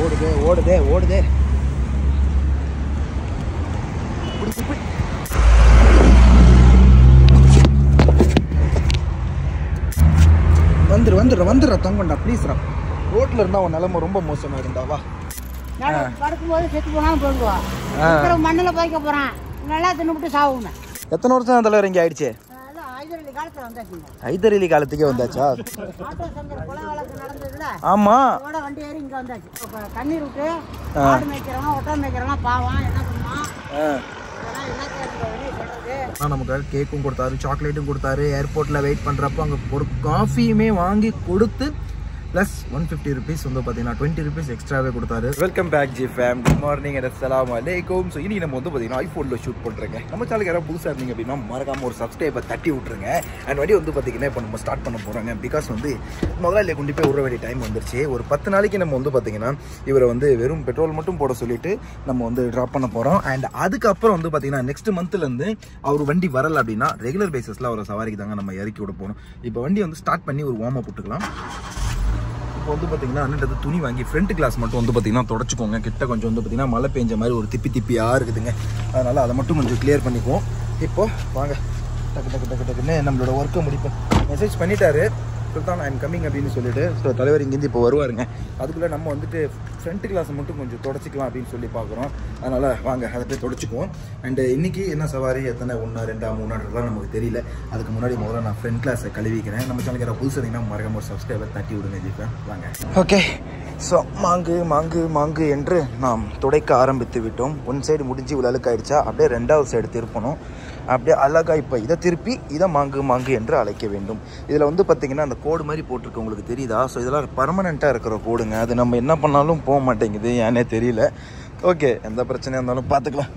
ஓடுதே ஓடுதே ஓடுதே. வந்துரு வந்துடுற வந்துடுற தங்கண்டா ப்ளீஸ்ரா ரோட்ல இருந்தா உன் நிலைமை ரொம்ப மோசமா இருந்தாவா படுக்கும்போது செத்து போனாலும். அப்புறம் மண்ணில் போய்க்க போகிறான் நல்லா தின்னுபிட்டு சாவுமே எத்தனை வருஷம் தலைவர் இங்கே ஆயிடுச்சு? அலி காலத்துக்கே வந்தாச்சா? ஆமா. வண்டி ஏறி இங்கே வந்தாச்சு. தண்ணீர் விட்டு ஆடு மேய்க்கிறவன் ஒட்டை மேய்க்கிறவன் பாவம். என்ன பண்ணுவான்? இதெல்லாம் எல்லாத்தையும் வெளியே சொல்கிறது ஆனால் நமக்கு கேக்கும் கொடுத்தாரு சாக்லேட்டும் கொடுத்தாரு. ஏர்போர்ட்டில் வெயிட் பண்ணுறப்போ அங்கே ஒரு காஃபியுமே வாங்கி கொடுத்து ப்ளஸ் ஒன் ஃபிஃப்டி ருபீஸ் வந்து பார்த்தீங்கன்னா டுவெண்ட்டி ருபீஸ் எக்ஸ்ட்ராவே கொடுத்தாரு. Welcome back G fam good morning and அஸ்லாம் அலைக்கும் ஸோ இனி நம்ம வந்து பார்த்தீங்கன்னா ஐஃபோனில் ஷூட் பண்ணுறேங்க நம்ம சேனலுக்கு யாராவது புதுசாக இருந்தீங்க அப்படின்னா மறக்காம ஒரு சப்ஸ்கிரைபர் தட்டி விட்ருங்க அண்ட் வண்டி வந்து பார்த்தீங்கன்னா இப்போ நம்ம ஸ்டார்ட் பண்ண போகிறாங்க பிகாஸ் வந்து முதல்ல கொண்டு போய் விட வேண்டிய டைம் வந்துருச்சு. ஒரு பத்து நாளைக்கு நம்ம வந்து பார்த்தீங்கன்னா இவரை வந்து வெறும் பெட்ரோல் மட்டும் போட சொல்லிட்டு நம்ம வந்து ட்ராப் பண்ண போகிறோம் அண்ட் அதுக்கப்புறம் வந்து பார்த்தீங்கன்னா நெக்ஸ்ட் மந்த்லேருந்து அவர் வண்டி வரல அப்படின்னா ரெகுலர் பேசிஸில் அவரை சவாரிக்கு தாங்க நம்ம இறக்கி விட போகணும் இப்போ வண்டி வந்து ஸ்டார்ட் பண்ணி ஒரு வார்ம் விட்டுக்கலாம். இப்போ வந்து பார்த்தீங்கன்னா அண்ணன் துணி வாங்கி ஃப்ரண்ட் கிளாஸ் மட்டும் வந்து பார்த்தீங்கன்னா தொடச்சிக்கோங்க. கிட்ட கொஞ்சம் வந்து பார்த்தீங்கன்னா மழை பெஞ்ச மாதிரி ஒரு திப்பி திப்பியாக இருக்குதுங்க. அதனால் அதை மட்டும் கொஞ்சம் கிளியர் பண்ணிக்குவோம். இப்போது வாங்க. டக்கு டக்கு டக்கு டக்குன்னு நம்மளோட ஒர்க்கை முடிப்போம். மெசேஜ் பண்ணிட்டாரு. சுல்தான் ஐம் எம் கம்மிங் அப்படின்னு சொல்லிட்டு ஸோ தலைவர் இங்கேருந்து இப்போ வருவாருங்க. அதுக்குள்ளே நம்ம வந்துட்டு ஃப்ரண்ட் கிளாஸை மட்டும் கொஞ்சம் தொடச்சிக்கலாம் அப்படின்னு சொல்லி பார்க்குறோம். அதனால் வாங்க அதை போய் தொடச்சிக்குவோம். அண்டு இன்றைக்கி என்ன சவாரி? எத்தனை? ஒன்றா ரெண்டா மூணான்றதுலாம் நமக்கு தெரியல. அதுக்கு முன்னாடி முதல்ல நான் ஃப்ரண்ட் கிளாஸை கழுவிக்கிறேன். நம்ம சேனலுக்கு யாராவது புதுசு இருந்தீங்கன்னா மறக்காம ஒரு சப்ஸ்கிரைபர் தட்டி விடுங்க ஜீப்பேன் வாங்க. ஓகே ஸோ மாங்கு மாங்கு மாங்கு என்று நாம் துடைக்க ஆரம்பித்து விட்டோம். ஒன் சைடு முடிஞ்சு இவ்வளோ அழுக்காயிடுச்சா அப்படியே ரெண்டாவது சைடு திருப்பணும். அப்படியே அழகா இப்போ இதை திருப்பி இதை மாங்கு மாங்கு என்று அழைக்க வேண்டும் இதில் வந்து பார்த்தீங்கன்னா அந்த கோடு மாதிரி போட்டிருக்கு உங்களுக்கு தெரியுதா ஸோ இதெல்லாம் பர்மனெண்ட்டாக இருக்கிற கோடுங்க அது நம்ம என்ன பண்ணாலும் போக மாட்டேங்குது ஏன்னே தெரியல ஓகே எந்த பிரச்சனையாக இருந்தாலும் பார்த்துக்கலாம்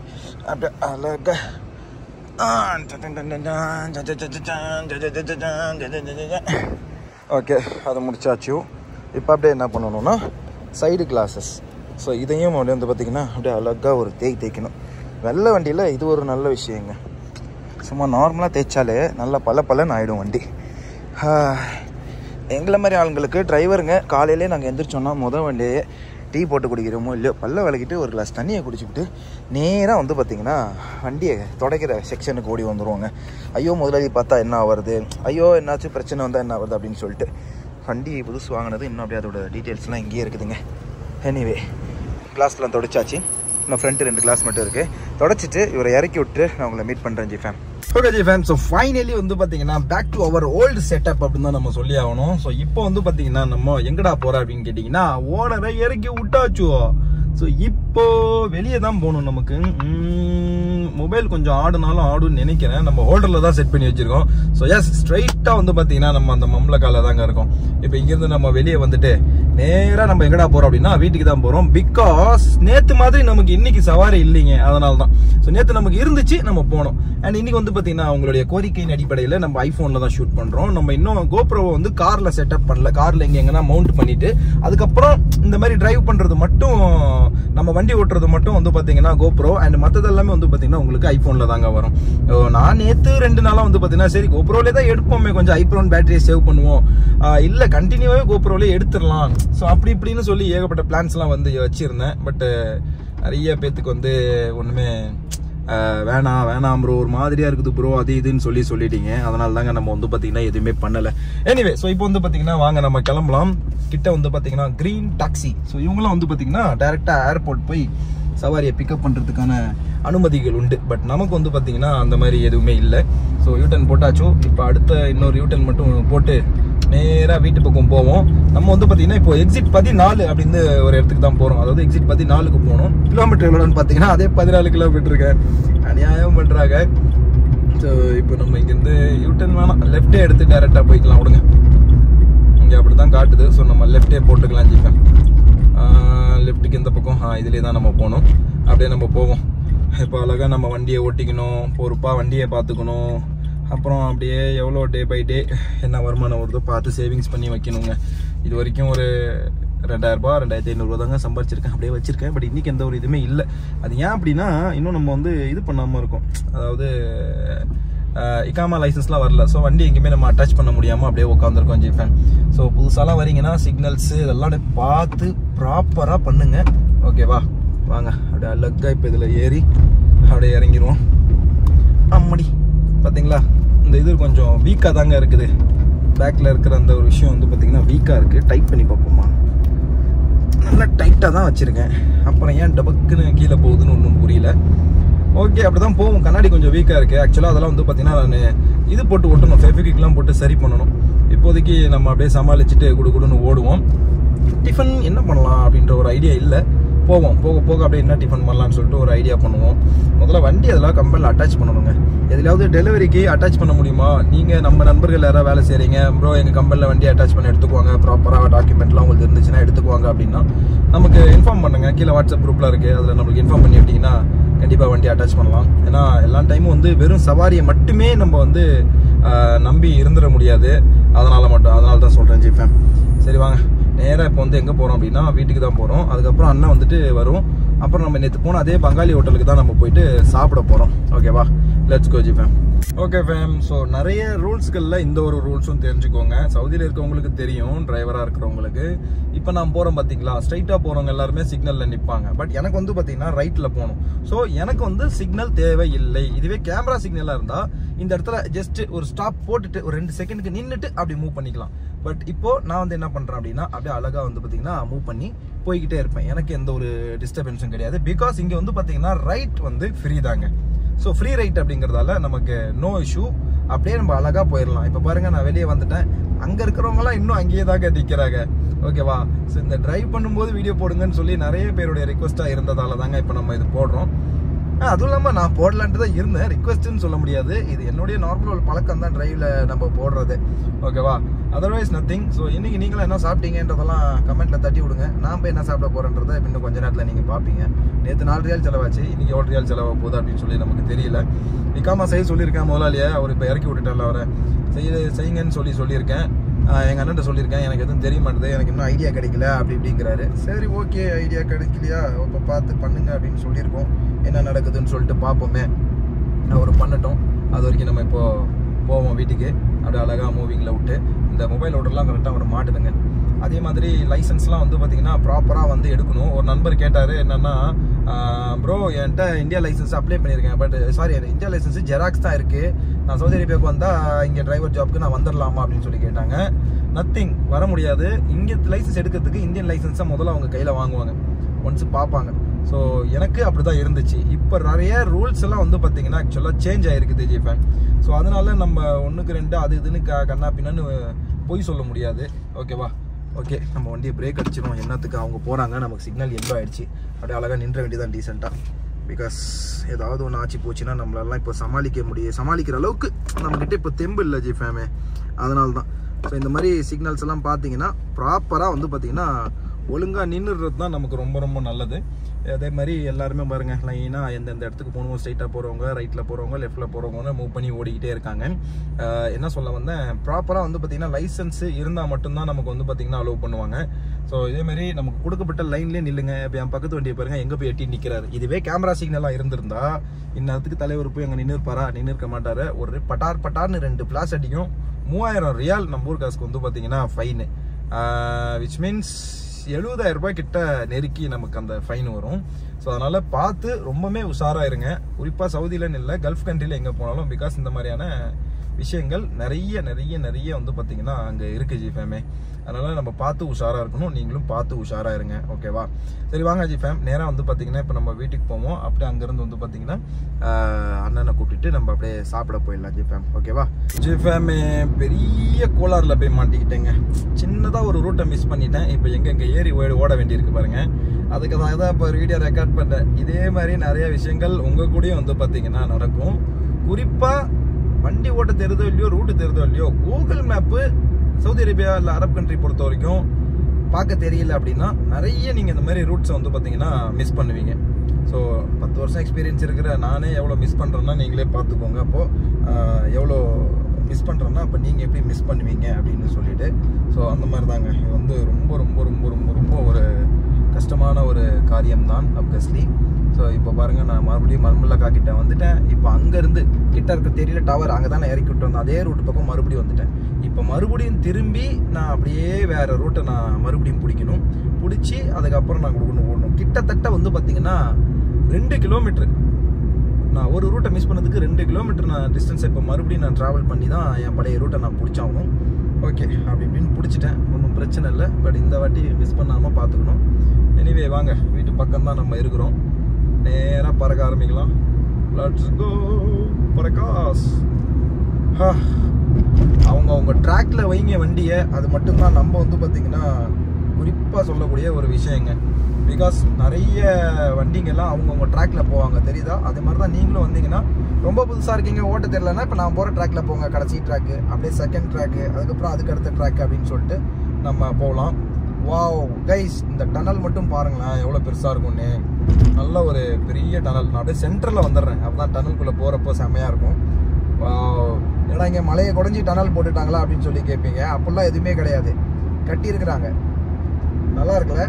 அப்படியே அழகா ஓகே அதை முடிச்சாச்சு இப்போ அப்படியே என்ன பண்ணணும்னா சைடு கிளாஸஸ் ஸோ இதையும் அப்படியே வந்து பார்த்திங்கன்னா அப்படியே அழகாக ஒரு தேய் தேய்க்கணும் வெள்ளை வண்டியில் இது ஒரு நல்ல விஷயங்க சும்மா நார்மலாக தேய்ச்சாலே நல்லா பல பலன்னு ஆகிடும் வண்டி. எங்களை மாதிரி ஆளுங்களுக்கு டிரைவருங்க காலையிலே நாங்கள் எந்திரிச்சோன்னா முத வண்டியே டீ போட்டு குடிக்கிறோமோ இல்லையோ பல்ல விளக்கிட்டு ஒரு கிளாஸ் தண்ணியை குடிச்சுக்கிட்டு நேராக வந்து பார்த்திங்கன்னா வண்டியை துடைக்கிற செக்ஷனுக்கு ஓடி வந்துடுவாங்க ஐயோ முதலாளி பார்த்தா என்ன ஆகுறது ஐயோ என்னாச்சும் பிரச்சனை வந்தால் என்ன ஆகுறது அப்படின்னு சொல்லிட்டு வண்டி புதுசு வாங்கினது. இன்னும் அப்படியே அதோட டீட்டெயில்ஸ்லாம் இங்கேயே இருக்குதுங்க. எனிவே கிளாஸ்லாம் தொடச்சாச்சு. இன்னும் ஃப்ரெண்டு ரெண்டு கிளாஸ் மட்டும் இருக்குது தொடச்சிட்டு இவரை இறக்கி விட்டு நான் உங்களை மீட் பண்ணுறேன் G fam okay fam so finally வந்து பார்த்தீங்கன்னா back to our old setup அப்படின்னு தான் நம்ம சொல்லி ஆகணும். ஸோ இப்போ வந்து பார்த்தீங்கன்னா நம்ம எங்கடா போகிறோம் அப்படின்னு கேட்டிங்கன்னா ஓனரை இறக்கி விட்டாச்சுவோ? ஸோ இப்போ வெளியே தான் போகணும் நமக்கு. மொபைல் கொஞ்சம் ஆடுனாலும் ஆடுன்னு நினைக்கிறேன். நம்ம ஹோல்டரில் தான் செட் பண்ணி வச்சுருக்கோம். ஸோ எஸ் ஸ்ட்ரைட்டாக வந்து பார்த்தீங்கன்னா நம்ம அந்த மம்லக்கால தாங்க இருக்கோம். இப்போ இங்கேருந்து நம்ம வெளியே வந்துட்டு நேராக நம்ம எங்கடா போகிறோம் அப்படின்னா வீட்டுக்கு தான் போகிறோம் பிகாஸ் நேற்று மாதிரி நமக்கு இன்னைக்கு சவாரி இல்லைங்க. அதனால தான். ஸோ நேற்று நமக்கு இருந்துச்சு நம்ம போனோம். அண்ட் இன்னைக்கு வந்து பார்த்தீங்கன்னா அவங்களுடைய கோரிக்கையின் அடிப்படையில் நம்ம ஐஃபோனில் தான் ஷூட் பண்ணுறோம் நம்ம இன்னும் கோப்ரோவை வந்து காரில் செட்டப் பண்ணல. காரில் எங்கே எங்கன்னா மவுண்ட் பண்ணிட்டு அதுக்கப்புறம் இந்த மாதிரி டிரைவ் பண்ணுறது மட்டும் நம்ம வண்டி ஓட்டுறது மட்டும் வந்து பார்த்தீங்கன்னா கோப்ரோ அண்ட் மற்றது எல்லாமே வந்து பார்த்தீங்கன்னா உங்களுக்கு ஐஃபோனில் தாங்க வரும். நான் நேற்று ரெண்டு நாளாக வந்து பார்த்தீங்கன்னா சரி கோப்ரோலே தான் எடுப்போமே கொஞ்சம் ஐஃபோன் பேட்டரியை சேவ் பண்ணுவோம். இல்லை கண்டினியூவாகவே கோப்ரோலே எடுத்துடலாம். ஸோ அப்படி இப்படின்னு சொல்லி ஏகப்பட்ட பிளான்ஸ்லாம் வந்து வச்சுருந்தேன். பட் நிறைய பேத்துக்கு வந்து ஒன்றுமே வேணாம் வேணாம் ப்ரோ ஒரு மாதிரியா இருக்குது ப்ரோ அது இதுன்னு சொல்லி சொல்லிட்டீங்க. அதனால தாங்க நம்ம வந்து பார்த்தீங்கன்னா எதுவுமே பண்ணல. எனிவே ஸோ இப்போ வந்து பார்த்தீங்கன்னா வாங்க நம்ம கிளம்பலாம். கிட்ட வந்து பார்த்தீங்கன்னா க்ரீன் டாக்ஸி ஸோ இவங்களாம் வந்து பார்த்தீங்கன்னா டேரெக்டாக ஏர்போர்ட் போய் சவாரியை பிக்கப் பண்ணுறதுக்கான அனுமதிகள் உண்டு. பட் நமக்கு வந்து பார்த்தீங்கன்னா அந்த மாதிரி எதுவுமே இல்லை. ஸோ யூட்டன் போட்டாச்சோ? இப்போ அடுத்த இன்னொரு யூட்டன் மட்டும் போட்டு நேராக வீட்டு பக்கம் போவோம். நம்ம வந்து பார்த்தீங்கன்னா இப்போ எக்ஸிட் பதினாலு அப்படின்னு ஒரு இடத்துக்கு தான் போகிறோம் அதாவது எக்ஸிட் பதினாலுக்கு போகணும். கிலோமீட்டர் எவ்வளோன்னு பார்த்தீங்கன்னா அதே பதினாலு கிலோமீட்டருக்கு அநியாயம் பண்ணுறாங்க ஸோ இப்போ நம்ம இங்கேருந்து யூட்டன் வேணாம் லெஃப்டே எடுத்து டேரெக்டாக போய்க்கலாம் விடுங்க. இங்கே அப்படி தான் காட்டுது. ஸோ நம்ம லெஃப்டே போட்டுக்கலாம் ஜிப்பேன் லெஃப்ட்டுக்கு இந்த பக்கம் ஆ இதுலேயே தான் நம்ம போகணும். அப்படியே நம்ம போவோம். இப்போ அழகாக நம்ம வண்டியை ஓட்டிக்கணும். பொறுப்பாக வண்டியை பார்த்துக்கணும். அப்புறம் அப்படியே எவ்வளோ டே பை டே என்ன வருமானம் வருதோ பார்த்து சேவிங்ஸ் பண்ணி வைக்கணுங்க. இது வரைக்கும் ஒரு ரெண்டாயிரரூபா ரெண்டாயிரத்தி ஐநூறுரூவா தாங்க சம்பாரிச்சிருக்கேன். அப்படியே வச்சிருக்கேன். பட் இன்றைக்கி எந்த ஒரு இதுவுமே இல்லை. அது ஏன் அப்படின்னா இன்னும் நம்ம வந்து இது பண்ணாமல் இருக்கோம். அதாவது இக்காமா லைசன்ஸ்லாம் வரல. ஸோ வண்டி எங்கேயுமே நம்ம அட்டாச் பண்ண முடியாமல் அப்படியே உட்காந்துருக்கோம் ஜிஃபேன் ஸோ புதுசாலாம் வரீங்கன்னா சிக்னல்ஸு இதெல்லாம் அப்படியே பார்த்து ப்ராப்பராக பண்ணுங்க. ஓகேவா வாங்க. அப்படியே லக்காக இப்போ இதில் ஏறி அப்படியே இறங்கிடுவோம் அம்மடி. பார்த்தீங்களா இந்த இது கொஞ்சம் வீக்காக தாங்க இருக்குது. பேக்கில் இருக்கிற அந்த ஒரு விஷயம் வந்து பார்த்திங்கன்னா வீக்காக இருக்குது டைட் பண்ணி பார்ப்போமா? நல்லா டைட்டாக தான் வச்சுருக்கேன். அப்புறம் ஏன் டபக்குன்னு கீழே போகுதுன்னு ஒன்றும் புரியல. ஓகே அப்படி தான் போகும். கண்ணாடி கொஞ்சம் வீக்காக இருக்குது ஆக்சுவலாக அதெல்லாம் வந்து பார்த்தீங்கன்னா நான் இது போட்டு ஒட்டணும் ஃபெவிக்விக்லாம் போட்டு சரி பண்ணணும். இப்போதைக்கு நம்ம அப்படியே சமாளிச்சுட்டு குடு குடுன்னு ஓடுவோம். டிஃபன் என்ன பண்ணலாம் அப்படின்ற ஒரு ஐடியா இல்லை. போவோம். போக போக அப்படியே என்ன டிஃபன் பண்ணலாம்னு சொல்லிட்டு ஒரு ஐடியா பண்ணுவோம். முதல்ல வண்டி அதெல்லாம் கம்பெனியில் அட்டாச் பண்ணணுங்க. எதுலையாவது டெலிவரிக்கு அட்டாச் பண்ண முடியுமா? நீங்கள் நம்ம நண்பர்கள் யாராவது வேலை செய்கிறீங்க ப்ரோ எங்கள் கம்பெனியில் வண்டி அட்டாச் பண்ணி எடுத்துக்குவாங்க ப்ராப்பராக டாக்குமெண்ட்லாம் உங்களுக்கு இருந்துச்சுன்னா எடுத்துக்குவாங்க அப்படின்னா நமக்கு இன்ஃபார்ம் பண்ணுங்க. கீழே வாட்ஸ்அப் குரூப்பில் இருக்குது அதில் நம்மளுக்கு இன்ஃபார்ம் பண்ணி விட்டிங்கன்னா கண்டிப்பாக வண்டி அட்டாச் பண்ணலாம். ஏன்னா எல்லா டைமும் வந்து வெறும் சவாரியை மட்டுமே நம்ம வந்து நம்பி இருந்துட முடியாது. அதனால் மட்டும் அதனால தான் சொல்கிறேன் ஜிஃபேன் சரி வாங்க. நேராக இப்போ வந்து எங்கே போகிறோம் அப்படின்னா வீட்டுக்கு தான் போகிறோம் அதுக்கப்புறம் அண்ணன் வந்துட்டு வரும். அப்புறம் நம்ம நேற்று போன அதே பங்காளி ஹோட்டலுக்கு தான் நம்ம போயிட்டு சாப்பிட போகிறோம் ஓகேவா let's go G fam okay fam so நிறைய ரூல்ஸ்களில் இந்த ஒரு ரூல்ஸும் தெரிஞ்சுக்கோங்க. சவுதியில் இருக்கவங்களுக்கு தெரியும் டிரைவராக இருக்கிறவங்களுக்கு. இப்போ நான் போகிறோம் பார்த்தீங்களா ஸ்ட்ரைட்டாக போகிறவங்க எல்லாருமே சிக்னலில் நிற்பாங்க பட் எனக்கு வந்து பார்த்தீங்கன்னா ரைட்டில் போகணும். ஸோ எனக்கு வந்து சிக்னல் தேவையில்லை. இதுவே கேமரா சிக்னலாக இருந்தால் இந்த இடத்துல ஜஸ்ட் ஒரு ஸ்டாப் போட்டுட்டு ஒரு ரெண்டு செகண்டுக்கு நின்றுட்டு அப்படி மூவ் பண்ணிக்கலாம். பட் இப்போ நான் வந்து என்ன பண்ணுறேன் அப்படின்னா அப்படியே அழகாக வந்து பார்த்தீங்கன்னா மூவ் பண்ணி போய்கிட்டே இருப்பேன். எனக்கு எந்த ஒரு டிஸ்டர்பன்ஸும் கிடையாது. பிகாஸ் இங்கே வந்து பார்த்தீங்கன்னா ரைட் வந்து ஃப்ரீ தாங்க. ஸோ ஃப்ரீ ரைட் அப்படிங்கிறதால நமக்கு நோ இஷ்யூ அப்படியே நம்ம அழகாக போயிடலாம் இப்போ பாருங்கள் நான் வெளியே வந்துட்டேன். அங்கே இருக்கிறவங்களாம் இன்னும் அங்கேயே தாங்க நிக்கிறாங்க. ஓகேவா ஸோ இந்த ட்ரைவ் பண்ணும்போது வீடியோ போடுங்கன்னு சொல்லி நிறைய பேருடைய ரிக்வஸ்ட்டாக இருந்ததால தாங்க இப்போ நம்ம இது போடுறோம். அதுவும் இல்லாமல் நான் போடலான்ட்டு தான் இருந்தேன். ரிக்வஸ்ட்னு சொல்ல முடியாது. இது என்னுடைய நார்மல் ஒரு பழக்கம் தான் ட்ரைவில் நம்ம போடுறது. ஓகேவா அதர்வைஸ் நத்திங் ஸோ இன்றைக்கி நீங்களும் என்ன சாப்பிட்டீங்கன்றதெல்லாம் கமெண்ட்டில் தட்டி விடுங்க. நான் போய் என்ன சாப்பிட போகிறேன்றதை இன்னும் கொஞ்ச நேரத்தில் நீங்கள் பார்ப்பீங்க நேற்று நாலு ரியால் செலவாச்சு. இன்றைக்கி எவ்வளோ ரியால் செலவாக போகுது அப்படின்னு சொல்லி நமக்கு தெரியல. நிக்காமா செய்ய சொல்லியிருக்கேன் முதலாளியை அவர் இப்போ இறக்கி விட்டுட்டார்ல அவரை. செய்ய செய்யுங்கன்னு சொல்லி சொல்லியிருக்கேன். எங்கள் அண்ணன்ட்ட அண்ணன் சொல்லியிருக்கேன் எனக்கு எதுவும் தெரிய மாட்டேது எனக்கு இன்னும் ஐடியா கிடைக்கல அப்படி இப்படிங்கிறாரு. சரி ஓகே ஐடியா கிடைக்கலையா? இப்போ பார்த்து பண்ணுங்க அப்படின்னு சொல்லியிருக்கோம். என்ன நடக்குதுன்னு சொல்லிட்டு பார்ப்போமே. அவர் பண்ணட்டும். அது வரைக்கும் நம்ம இப்போ போவோம் வீட்டுக்கு. அப்படியே அழகாக மூவிங்கில் விட்டு இந்த மொபைல் ஓட்டர்லாம் கரெக்டாக அவர் மாட்டுதுங்க. அதே மாதிரி லைசன்ஸ்லாம் வந்து பார்த்தீங்கன்னா ப்ராப்பராக வந்து எடுக்கணும். ஒரு நண்பர் கேட்டார் என்னன்னா ப்ரோ என்கிட்ட இந்தியா லைசன்ஸ் அப்ளை பண்ணியிருக்கேன். But sorry India licence xerox தான் இருக்குது நான் சவுதி அரேபியாவுக்கு வந்தால் இங்கே டிரைவர் ஜாப்க்கு நான் வந்துடலாமா அப்படின்னு சொல்லி கேட்டாங்க. நத்திங் வர முடியாது. இங்கே லைசன்ஸ் எடுக்கிறதுக்கு இந்தியன் லைசன்ஸை முதல்ல அவங்க கையில் வாங்குவாங்க. ஒன்ஸ் பார்ப்பாங்க. ஸோ எனக்கு அப்படி தான் இருந்துச்சு. இப்போ நிறைய ரூல்ஸ் எல்லாம் வந்து பார்த்தீங்கன்னா ஆக்சுவலாக சேஞ்ச் ஆகிருக்கு தேஜி ஃபேன் ஸோ அதனால நம்ம ஒன்றுக்கு ரெண்டு அது இதுன்னு க கண்ணா பின்னான்னு பொய் சொல்ல முடியாது. ஓகேவா ஓகே நம்ம வண்டியை பிரேக் அடிச்சிடும் என்னத்துக்கு? அவங்க போகிறாங்க நமக்கு சிக்னல் எல்லோ ஆயிடுச்சு. அப்படியே அழகாக நின்ற வேண்டியதான் டீசெண்டாக பிகாஸ் ஏதாவது ஒன்று ஆச்சு போச்சுன்னா நம்மளெல்லாம் இப்போ சமாளிக்க முடியும் சமாளிக்கிற அளவுக்கு நம்மக்கிட்ட இப்போ தெம்பு இல்லை ஜி ஃபேமே அதனால தான் ஸோ இந்த மாதிரி சிக்னல்ஸ் எல்லாம் பார்த்தீங்கன்னா ப்ராப்பராக வந்து பார்த்தீங்கன்னா ஒழுங்காக நின்றுறது தான் நமக்கு ரொம்ப ரொம்ப நல்லது. அதே மாதிரி எல்லாருமே பாருங்க லைனாக எந்தெந்த இடத்துக்கு போகணும் ஸ்ட்ரைட்டாக போகிறவங்க ரைட்டில் போகிறவங்க லெஃப்ட்டில் போகிறவங்க மூவ் பண்ணி ஓடிக்கிட்டே இருக்காங்க. என்ன சொல்ல வந்தேன்? ப்ராப்பராக வந்து பார்த்தீங்கன்னா லைசன்ஸ் இருந்தால் மட்டும்தான் நமக்கு வந்து பார்த்தீங்கன்னா அலோவ் பண்ணுவாங்க. ஸோ இதே மாதிரி நமக்கு கொடுக்கப்பட்ட லைன்லேயே நில்லுங்க. இப்போ என் பக்கத்து வண்டியை பாருங்க எங்கே போய் எட்டி நிற்கிறாரு இதுவே கேமரா சிக்னலாக இருந்திருந்தா இந்நேரத்துக்கு தலைவர் போய் அங்கே நின்று இருப்பாரா நின்று இருக்க மாட்டாரு. ஒரு பட்டார் பட்டார்னு ரெண்டு பிளாஸ் அடிக்கும். மூவாயிரம் ரியால் நம்ம ஊர் காசுக்கு வந்து பார்த்தீங்கன்னா ஃபைனு விச் மீன்ஸ் எழுபதாயிரம் ரூபாய் கிட்ட நெருக்கி நமக்கு அந்த ஃபைன் வரும். ஸோ அதனால் பார்த்து ரொம்பவுமே உஷாராக இருங்க. குறிப்பாக சவுதியிலன்னு இல்லை கல்ஃப் கண்ட்ரியில் எங்கே போனாலும் பிகாஸ் இந்த மாதிரியான விஷயங்கள் நிறைய நிறைய நிறைய வந்து பார்த்தீங்கன்னா அங்கே இருக்குது ஜி ஃபேமே அதனால் நம்ம பார்த்து உஷாராக இருக்கணும். நீங்களும் பார்த்து உஷாராக இருங்க. ஓகேவா சரி வாங்க ஜி ஃபேம் நேராக வந்து பார்த்தீங்கன்னா இப்போ நம்ம வீட்டுக்கு போவோம். அப்படியே அங்கேருந்து வந்து பார்த்தீங்கன்னா அண்ணனை கூப்பிட்டுட்டு நம்ம அப்படியே சாப்பிட போயிடலாம் ஜி ஃபேம் ஓகேவா ஜி ஃபேமே பெரிய கோளாறில் போய் மாட்டிக்கிட்டேங்க. சின்னதாக ஒரு ரூட்டை மிஸ் பண்ணிட்டேன். இப்போ எங்கே எங்கே ஏறி ஓடி ஓட வேண்டியிருக்கு பாருங்கள் அதுக்கு தான் தான் இப்போ ஒரு வீடியோ ரெக்கார்ட் பண்ணுறேன் இதே மாதிரி நிறைய விஷயங்கள் உங்கள் கூடயும் வந்து பார்த்தீங்கன்னா நடக்கும். குறிப்பாக வண்டி ஓட்ட தெரிதோ இல்லையோ ரூட்டு தெரிதோ இல்லையோ கூகுள் மேப்பு சவுதி அரேபியா இல்லை அரப் கண்ட்ரி பொறுத்த வரைக்கும் பார்க்க தெரியல அப்படின்னா நிறைய நீங்கள் இந்த மாதிரி ரூட்ஸை வந்து பார்த்தீங்கன்னா மிஸ் பண்ணுவீங்க. ஸோ பத்து வருஷம் எக்ஸ்பீரியன்ஸ் இருக்கிற நானே எவ்வளோ மிஸ் பண்ணுறேன்னா நீங்களே பார்த்துக்கோங்க. அப்போது எவ்வளோ மிஸ் பண்ணுறேன்னா அப்போ நீங்கள் எப்படி மிஸ் பண்ணுவீங்க அப்படின்னு சொல்லிட்டு. ஸோ அந்த மாதிரி தாங்க இது வந்து ரொம்ப ரொம்ப ரொம்ப ரொம்ப ரொம்ப ஒரு கஷ்டமான ஒரு காரியம்தான் அப்கஸ்லி ஸோ இப்போ பாருங்க நான் மறுபடியும் மர்மல்லக்கா கிட்ட வந்துட்டேன். இப்போ அங்கேருந்து கிட்ட இருக்க தெரியல டவர் அங்கே தான் நான் இறக்கி விட்டு வந்தேன். அதே ரூட் பக்கம் மறுபடியும் வந்துட்டேன். இப்போ மறுபடியும் திரும்பி நான் அப்படியே வேற ரூட்டை நான் மறுபடியும் பிடிக்கணும். பிடிச்சி அதுக்கப்புறம் நான் கொடுக்கணும் ஓடணும். கிட்டத்தட்ட வந்து பார்த்தீங்கன்னா ரெண்டு கிலோமீட்டர் நான் ஒரு ரூட்டை மிஸ் பண்ணதுக்கு ரெண்டு கிலோமீட்டர் நான் டிஸ்டன்ஸ் இப்போ மறுபடியும் நான் ட்ராவல் பண்ணி தான் என் பழைய ரூட்டை நான் பிடிச்சாகணும். ஓகே அப்படி இப்படின்னு பிடிச்சிட்டேன். ஒன்றும் பிரச்சனை இல்லை. பட் இந்த வாட்டி மிஸ் பண்ணாமல் பார்த்துக்கணும் எனிவே வாங்க. வீட்டு பக்கம் தான் நம்ம இருக்கிறோம். நேராக பறக்க ஆரம்பிக்கலாம். லட்ஸ் கோ பறக்காஸ் அவங்க அவங்க ட்ராக்ல வைங்க வண்டியை. அது மட்டும்தான் நம்ம வந்து பார்த்தீங்கன்னா குறிப்பாக சொல்லக்கூடிய ஒரு விஷயங்க. பிகாஸ் நிறைய வண்டிங்கெல்லாம் அவங்கவுங்க ட்ராக்ல போவாங்க. தெரியுதா? அதே மாதிரி தான் நீங்களும் வந்தீங்கன்னா ரொம்ப புதுசாக இருக்கீங்க. ஓட்ட தெரியலன்னா இப்போ நான் போகிற ட்ராக்ல போங்க. கடைசி ட்ராக்கு அப்படியே செகண்ட் ட்ராக்கு அதுக்கப்புறம் அதுக்கு அடுத்த ட்ராக் அப்படின்னு சொல்லிட்டு நம்ம போகலாம். வாவ் கைஸ் இந்த டனல் மட்டும் பாருங்களேன். எவ்வளோ பெருசாக இருக்கும்னு. நல்ல ஒரு பெரிய டனல் நான் அப்படியே சென்டரில் வந்துடுறேன். அப்பதான் டனல்குள்ளே போகிறப்போ செம்மையாக இருக்கும். வாவ். ஏன்னா இங்கே மலையை குடஞ்சி டனல் போட்டுட்டாங்களா அப்படின்னு சொல்லி கேட்பீங்க அப்படிலாம் எதுவுமே கிடையாது. கட்டியிருக்கிறாங்க. நல்லா இருக்குல்ல?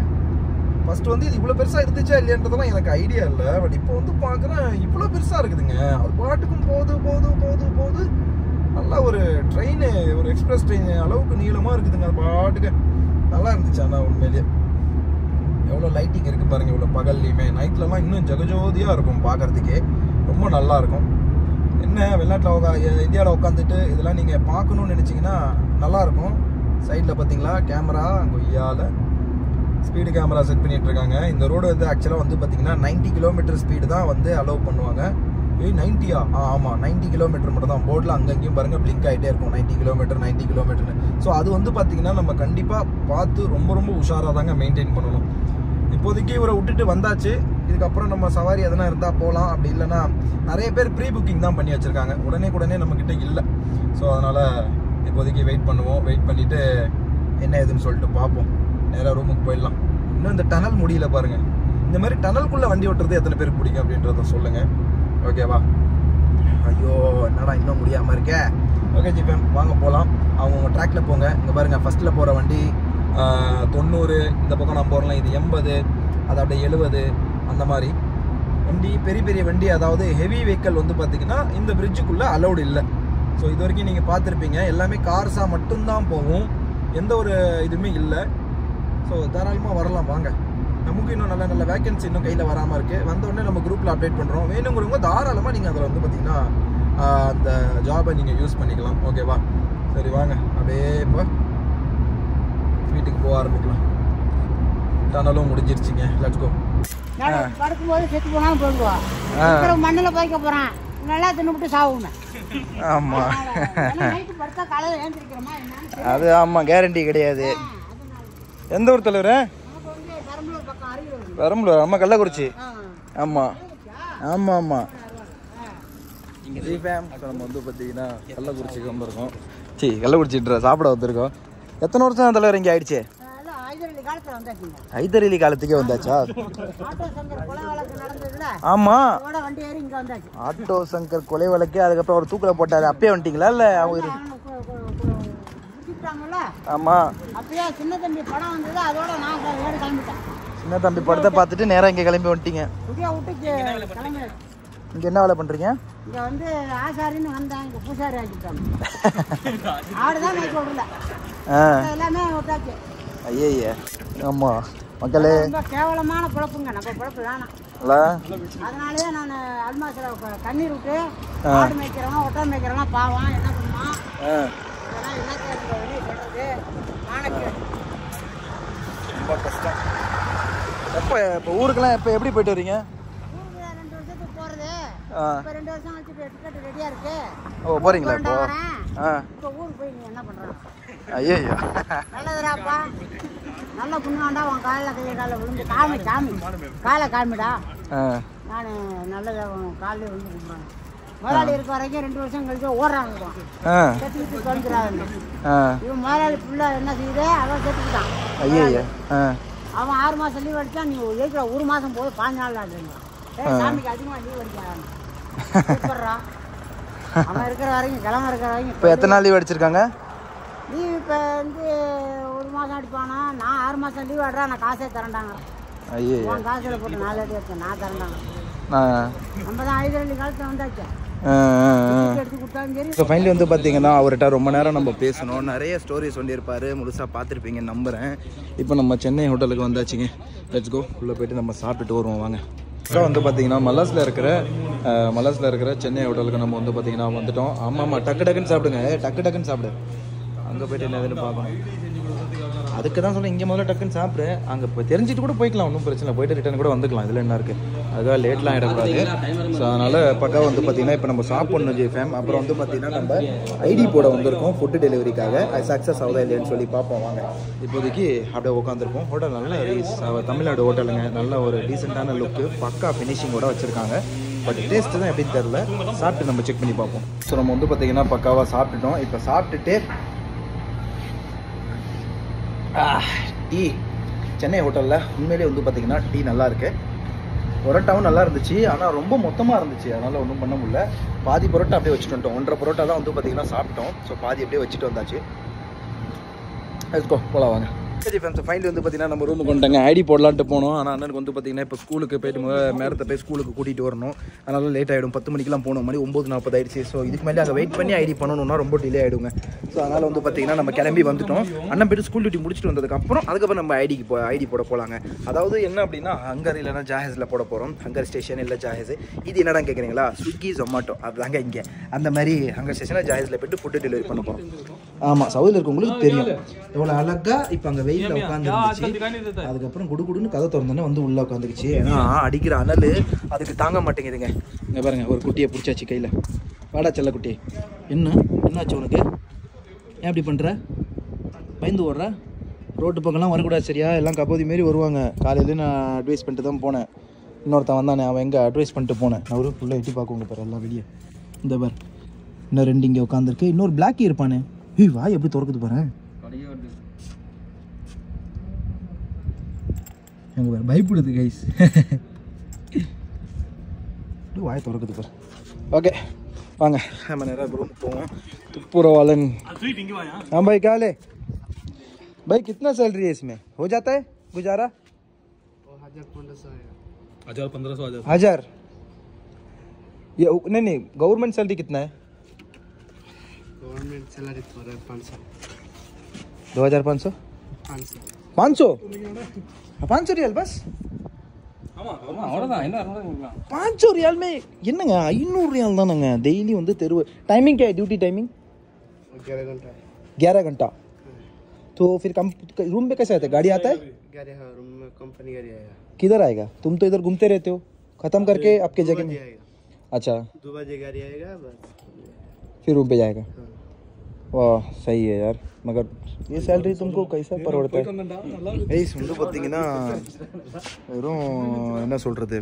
ஃபஸ்ட்டு வந்து இது இவ்வளோ பெருசாக இருந்துச்சா இல்லையன்றதெல்லாம் எனக்கு ஐடியா இல்லை. பட் இப்போ வந்து பார்க்குறேன் இவ்வளோ பெருசாக இருக்குதுங்க. அது பாட்டுக்கும் போது போது போது போகுது நல்லா ஒரு ட்ரெயின் ஒரு எக்ஸ்பிரஸ் ட்ரெயின் அளவுக்கு நீளமாக இருக்குதுங்க அது பாட்டுக்கு. நல்லா இருந்துச்சு ஆனால் உண்மையிலேயே எவ்வளோ லைட்டிங் இருக்குது பாருங்கள் இவ்வளோ பகல்லையுமே நைட்லலாம் இன்னும் ஜெகஜோதியாக இருக்கும் பார்க்கறதுக்கே ரொம்ப நல்லா இருக்கும் என்ன வெளிநாட்டில் உக்கா இந்தியாவில் உட்காந்துட்டு இதெல்லாம் நீங்கள் பார்க்கணுன்னு நினச்சிங்கன்னா நல்லாயிருக்கும் சைடில் பார்த்தீங்களா கேமரா கொய்யால ஸ்பீடு கேமரா செட் பண்ணிகிட்ருக்காங்க இந்த ரோடு வந்து ஆக்சுவலாக வந்து பார்த்தீங்கன்னா 90 கிலோமீட்டர் ஸ்பீடு தான் வந்து அலோவ் பண்ணுவாங்க. ஏய் நைன்ட்டியா ஆ? ஆமாம் நைன்ட்டி கிலோமீட்டர் மட்டும் தான். போர்டில் அங்கங்கேயும் பாருங்கள் பிளிங்க் ஆகிட்டே இருக்கும். 90 கிலோமீட்டர் 90 கிலோமீட்டர்னு ஸோ அது வந்து பார்த்தீங்கன்னா நம்ம கண்டிப்பாக பார்த்து ரொம்ப ரொம்ப உஷாராக தாங்க மெயின்டைன் பண்ணணும். இப்போதைக்கு இவரை விட்டுட்டு வந்தாச்சு. இதுக்கப்புறம் நம்ம சவாரி எதனா இருந்தால் போகலாம் அப்படி இல்லைன்னா நிறைய பேர் ப்ரீ புக்கிங் தான் பண்ணி வச்சுருக்காங்க. உடனே உடனே நம்மக்கிட்ட இல்லை. ஸோ அதனால் இப்போதைக்கு வெயிட் பண்ணுவோம். வெயிட் பண்ணிவிட்டு என்ன ஏதுன்னு சொல்லிட்டு பார்ப்போம். நேராக ரூமுக்கு போயிடலாம். இன்னும் இந்த டனல் முடியல பாருங்கள் இந்த மாதிரி டனல்குள்ளே வண்டி ஓட்டுறது எத்தனை பேருக்கு பிடிக்கும் அப்படின்றத சொல்லுங்கள் ஓகேவா ஐயோ என்னடா இன்னும் முடியாமல் இருக்கே? ஓகே ஜிபேம் வாங்க போகலாம் அவங்கவுங்க ட்ராக்ல போங்க. இங்கே பாருங்கள் ஃபஸ்ட்டில் போகிற வண்டி தொண்ணூறு இந்த பக்கம் நான் போகிறலாம் இது எண்பது அது அப்படியே எழுபது அந்த மாதிரி. வண்டி பெரிய பெரிய வண்டி அதாவது ஹெவி வெஹிக்கல் வந்து பார்த்தீங்கன்னா இந்த பிரிட்ஜுக்குள்ளே அலௌடு இல்லை. ஸோ இது வரைக்கும் நீங்கள் பார்த்துருப்பீங்க எல்லாமே கார்ஸாக மட்டும்தான் போகும். எந்த ஒரு இதுவுமே இல்லை. ஸோ தாராளமாக வரலாம் வாங்க. நமக்கு இன்னும் நல்ல நல்ல வேகன்சி இன்னும் கையில் வராமல் இருக்குது வந்த உடனே நம்ம குரூப்பில் அப்டேட் பண்ணுறோம் வேணுங்கிறவங்க தாராளமாக நீங்கள் அதில் வந்து பார்த்தீங்கன்னா அந்த ஜாபை நீங்கள் யூஸ் பண்ணிக்கலாம். ஓகேவா சரி வாங்க. அப்படியே இப்போ வீட்டுக்கு போக ஆரம்பிக்கலாம். டனலும் முடிஞ்சிருச்சுங்க. லெட்ஸ் கோ நடு படுக்கும்போது செத்து போனாலும் போயிடுவா இருக்கிற மண்ணில் போய்க்க போகிறான் நல்லா தின்னுபிட்டு சாவுங்க ஆமாம். அது ஆமாம் கேரண்டி கிடையாது. எந்த ஊர் தலைவர் நமக்கு வந்து பெரம்பலூர் பக்கம் அருகில் பெரம்பலூர் அம்மா கள்ளக்குறிச்சி ஆமாம் ஆமாம் ஆமாம் ஜிஃபேம் நம்ம வந்து பார்த்தீங்கன்னா கள்ளக்குறிச்சிக்கு வந்திருக்கோம். சி கள்ளக்குறிச்சின்ற சாப்பிட வந்திருக்கோம். எத்தனை வருஷம் தலைவர் இங்கே ஆயிடுச்சு? ஐதரலி காலத்துக்கே வந்தாச்சா? ஆட்டோ சங்கர் கொலை வழக்கு நடந்ததுல ஆமாம் அதோட வண்டி ஏறி இங்கே வந்தாச்சு. ஆட்டோ சங்கர் கொலை வழக்கு அதுக்கப்புறம் ஒரு தூக்கில் போட்டாரு. அப்பயே வந்துட்டீங்களா இல்லை அவங்க ஆமாம் அப்பயே சின்ன தம்பி படம் வந்தது அதோட நான் கிளம்பிட்டேன். சின்ன தம்பி படத்தை பார்த்துட்டு நேராக இங்கே கிளம்பி வந்துட்டீங்க. இங்கே என்ன வேலை பண்ணுறீங்க இங்க வந்து ஆசாரின்னு வந்தேன் இங்க பூசாரி ஆக்கிட்டாங்க. ஆடுதான் மேய்க்க விடல. எல்லாமே விட்டாச்சு ஐயே ஆமாம் மக்களே. ரொம்ப கேவலமான பிழப்புங்க. நம்ம பிழப்பு வேணாம் அதனாலயே நான் அல்மாசில் கண்ணீர் விட்டு ஆடு மேய்க்கிறவன் ஒட்டை மேய்க்கிறவன் பாவம் என்ன பண்ணுவான் இதெல்லாம் என்ன கேட்குறது சொல்றது. நானக்கு ரொம்ப கஷ்டம். எப்போ இப்போ ஊருக்கெல்லாம் எப்போ எப்படி போயிட்டு வரீங்க? இப்போ ஓ போகிறீங்களா இப்போ இப்போ? ஐயோ நல்லதுடாப்பா. நல்ல புண்ணியாண்டா உன் காலில் கையை காலில் விழுந்து காமி காமி. காலை காமிடா. நான் நல்லதை உன் காலில் விழுந்து கும்பிட்றேன். முதலாளி இருக்க வரைக்கும் ரெண்டு வருஷம் கழிச்சு ஓடுறாங்க செத்துக்கிட்டு தொலைஞ்சிடாதுன்னு ஆ. இவன் முதலாளி ஃபுல்லாக என்ன செய்யுது? அவன் செத்துக்கிட்டான். ஐயோ அவன் ஆறு மாதம் லீவ் அடிச்சா நீ இருக்கிற ஒரு மாதம் போது பாஞ்சு நாள் ஆடுறீங்க ஏய் சாமிக்கு அதிகமாக லீவ் அடிக்கிறான் அவன் இருக்கிற வரைக்கும் கிளம்ப இருக்கிற இப்போ வரைக்கும் எத்தனை நாள் லீவ் அடிச்சிருக்காங்க? லீவ் இப்போ வந்து ஒரு மாதம் அடிப்பானா? நான் ஆறு மாதம் லீவ் ஆடுறா நான் காசே தரேன்டாங்க. ஐயே காசில் போட்டு நாலு அடி வச்சேன் நான் தரேன்டாங்க. நான் நம்ம தான் காலத்தில் வந்தாச்சு. ஸோ ஃபைனலி வந்து பார்த்தீங்கன்னா அவர்கிட்ட ரொம்ப நேரம் நம்ம பேசணும். நிறைய ஸ்டோரிஸ் சொல்லியிருப்பார். முழுசாக பார்த்துருப்பீங்க நம்புகிறேன் இப்போ நம்ம சென்னை ஹோட்டலுக்கு வந்தாச்சுங்க. லெட்ஸ் கோ உள்ளே போயிட்டு நம்ம சாப்பிட்டுட்டு வருவோம். வாங்க. ஸோ வந்து பார்த்தீங்கன்னா மலாஸில் இருக்கிற மலாஸில் இருக்கிற சென்னை ஹோட்டலுக்கு நம்ம வந்து பார்த்தீங்கன்னா வந்துட்டோம். ஆமாம் ஆமாம் டக்கு டக்குன்னு சாப்பிடுங்க. டக்கு டக்குன்னு சாப்பிடு. அங்கே போயிட்டு என்னதுன்னு பார்க்கணும். அதுக்கு தான் சொன்னேன் இங்கே முதல்ல டக்குன்னு சாப்பிடு. அங்கே இப்போ தெரிஞ்சுட்டு கூட போய்க்கலாம் ஒன்றும் பிரச்சனை இல்லை. போயிட்டு ரிட்டர்ன் கூட வந்துக்கலாம். இதில் என்ன இருக்குது அதுக்காக லேட்லாம் ஆகிடக்கூடாது ஸோ அதனால் பக்கா வந்து பார்த்தீங்கன்னா இப்போ நம்ம சாப்பிட்ணும் ஜி ஃபேம் அப்புறம் வந்து பார்த்தீங்கன்னா நம்ம ஐடி போட வந்திருக்கோம் ஃபுட்டு டெலிவரிக்காக சக்ஸஸ் ஆகுதா இல்லையான்னு சொல்லி பார்ப்போம் வாங்க. இப்போதைக்கு அப்படியே உட்காந்துருக்கோம் ஹோட்டல் நல்ல தமிழ்நாடு ஹோட்டலுங்க நல்ல ஒரு டீசெண்டான லுக்கு பக்கா ஃபினிஷிங்கோட வச்சுருக்காங்க. பட் டேஸ்ட்டு தான் எப்படின்னு தெரில சாப்பிட்டு நம்ம செக் பண்ணி பார்ப்போம். ஸோ நம்ம வந்து பார்த்தீங்கன்னா பக்காவாக சாப்பிட்டுட்டோம். இப்போ சாப்பிட்டுட்டு டீ. சென்னை ஹோட்டலில் உண்மையிலேயே வந்து பார்த்திங்கன்னா டீ நல்லா இருக்கு. பரோட்டாவும் நல்லா இருந்துச்சு. ஆனால் ரொம்ப மொத்தமாக இருந்துச்சு. அதனால் ஒன்றும் பண்ண முடியல. பாதி பரோட்டா அப்படியே வச்சுட்டு வந்துட்டோம். ஒன்றரை பரோட்டா தான் வந்து பார்த்தீங்கன்னா சாப்பிட்டோம். ஸோ பாதி அப்படியே வச்சுட்டு வந்தாச்சு. அதுக்கோ போகலாம் வாங்க. சரி ஃப்ரெண்ட்ஸ் ஃபைனல் வந்து பார்த்தீங்கன்னா நம்ம ரூமுக்கு வந்துட்டாங்க. ஐடி போடலான்ட்டு போனோம். ஆனால் அண்ணனுக்கு வந்து பார்த்தீங்கன்னா இப்போ ஸ்கூலுக்கு போயிட்டு முத- மேடத்தை போய் ஸ்கூலுக்கு கூட்டிகிட்டு வரணும். அதனால லேட் ஆகிடும் பத்து மணிக்கெலாம் போகணும். மணி ஒம்பது நாற்பது ஆயிடுச்சு. ஸோ இதுக்கு மேலே அங்கே வெயிட் பண்ணி ஐடி பண்ணணும்னா ரொம்ப டிலே ஆகிடுங்க ஸோ அதனால் வந்து பார்த்தீங்கன்னா நம்ம கிளம்பி வந்துட்டோம். அண்ணன் போயிட்டு ஸ்கூல் டியூட்டி முடிச்சுட்டு வந்ததுக்கப்புறம் அதுக்கப்புறம் நம்ம ஐடிக்கு போ ஐடி போட போகலாங்க அதாவது என்ன அப்படின்னா ஹங்கர் இல்லைனா ஜாஹேஸில் போட போகிறோம் ஹங்கர் ஸ்டேஷன் இல்லை ஜாஹேஸ் இது என்னடா கேட்குறீங்களா ஸ்விக்கி ஜொமாட்டோ அதுதாங்க இங்கே. அந்த மாதிரி ஹங்கர் ஸ்டேஷனில் ஜாஹேஸில் போய்ட்டு ஃபுட்டு டெலிவரி பண்ண போகிறோம் ஆமாம் சவுதியில் இருக்கவங்களுக்கு தெரியும். எவ்வளோ அழகாக இப்போ அங்கே வெயிலில் உட்காந்துருந்துச்சு அதுக்கப்புறம் குடு குடுன்னு கதை திறந்தோன்னே வந்து உள்ளே உட்காந்துக்குச்சு ஏன்னா அடிக்கிற அனல் அதுக்கு தாங்க மாட்டேங்குதுங்க. இங்கே பாருங்க ஒரு குட்டியை பிடிச்சாச்சு கையில். வாடா செல்ல குட்டி. என்ன? என்னாச்சு உனக்கு? ஏன் இப்படி பண்ணுற பயந்து ஓடுற? ரோட்டு பக்கம்லாம் வரக்கூடாது சரியா? எல்லாம் கபோதி மாரி வருவாங்க. காலையில நான் அட்வைஸ் பண்ணிட்டு தான் போனேன். இன்னொருத்தன் வந்தானே அவன் எங்கே அட்வைஸ் பண்ணிட்டு போனேன். நான் ஒரு ஃபுல்லாக எட்டி பார்க்குங்க பாரு எல்லாம் வெளியே. இந்த பார். இன்னும் ரெண்டு இங்கே உட்காந்துருக்கு இன்னொரு பிளாக்கி இருப்பானே. ஏய் வாய் எப்படி திறக்குது பாரு. எங்க பாரு பயப்படுது கைஸ் வாய் திறக்குது பாரு ஓகே வாங்க நம்ம நேராக ரூம் போவோம் துப்புரவாளன் हाँ भाई क्या ले भाई कितना सैलरी है इसमें हो जाता है गुजारा हजार पंद्रह सौ हजार हजार ये नहीं नहीं गवर्नमेंट सैलरी कितना है गवर्नमेंट सैलरी पर पाँच सौ दो हजार पाँच सौ पाँच सौ पाँच सौ पाँच सौ रियाल बस அவ்வளோதான் என்ன அவ்வளோதான் पाँच सौ रियाल में என்னங்க ஐநூறு ரியால் தானங்க டெய்லி வந்து தெருவு டைமிங் क्या है ड्यूटी टाइमिंग ग्यारह घंटा ग्यारह घंटा तो फिर कम रूम में कैसे आता है गाड़ी आता है ग्यारह हाँ रूम में कंपनी गाड़ी आएगा किधर आएगा तुम तो इधर घूमते रहते हो खत्म करके आपके जगह में आएगा अच्छा दो बजे गाड़ी आएगा बस फिर रूम पे जाएगा वाह सही है यार मगर ये सैलरी तुमको कैसा परवड़ता है ஏய் வந்து பார்த்தீங்கன்னா வெறும் என்ன சொல்கிறது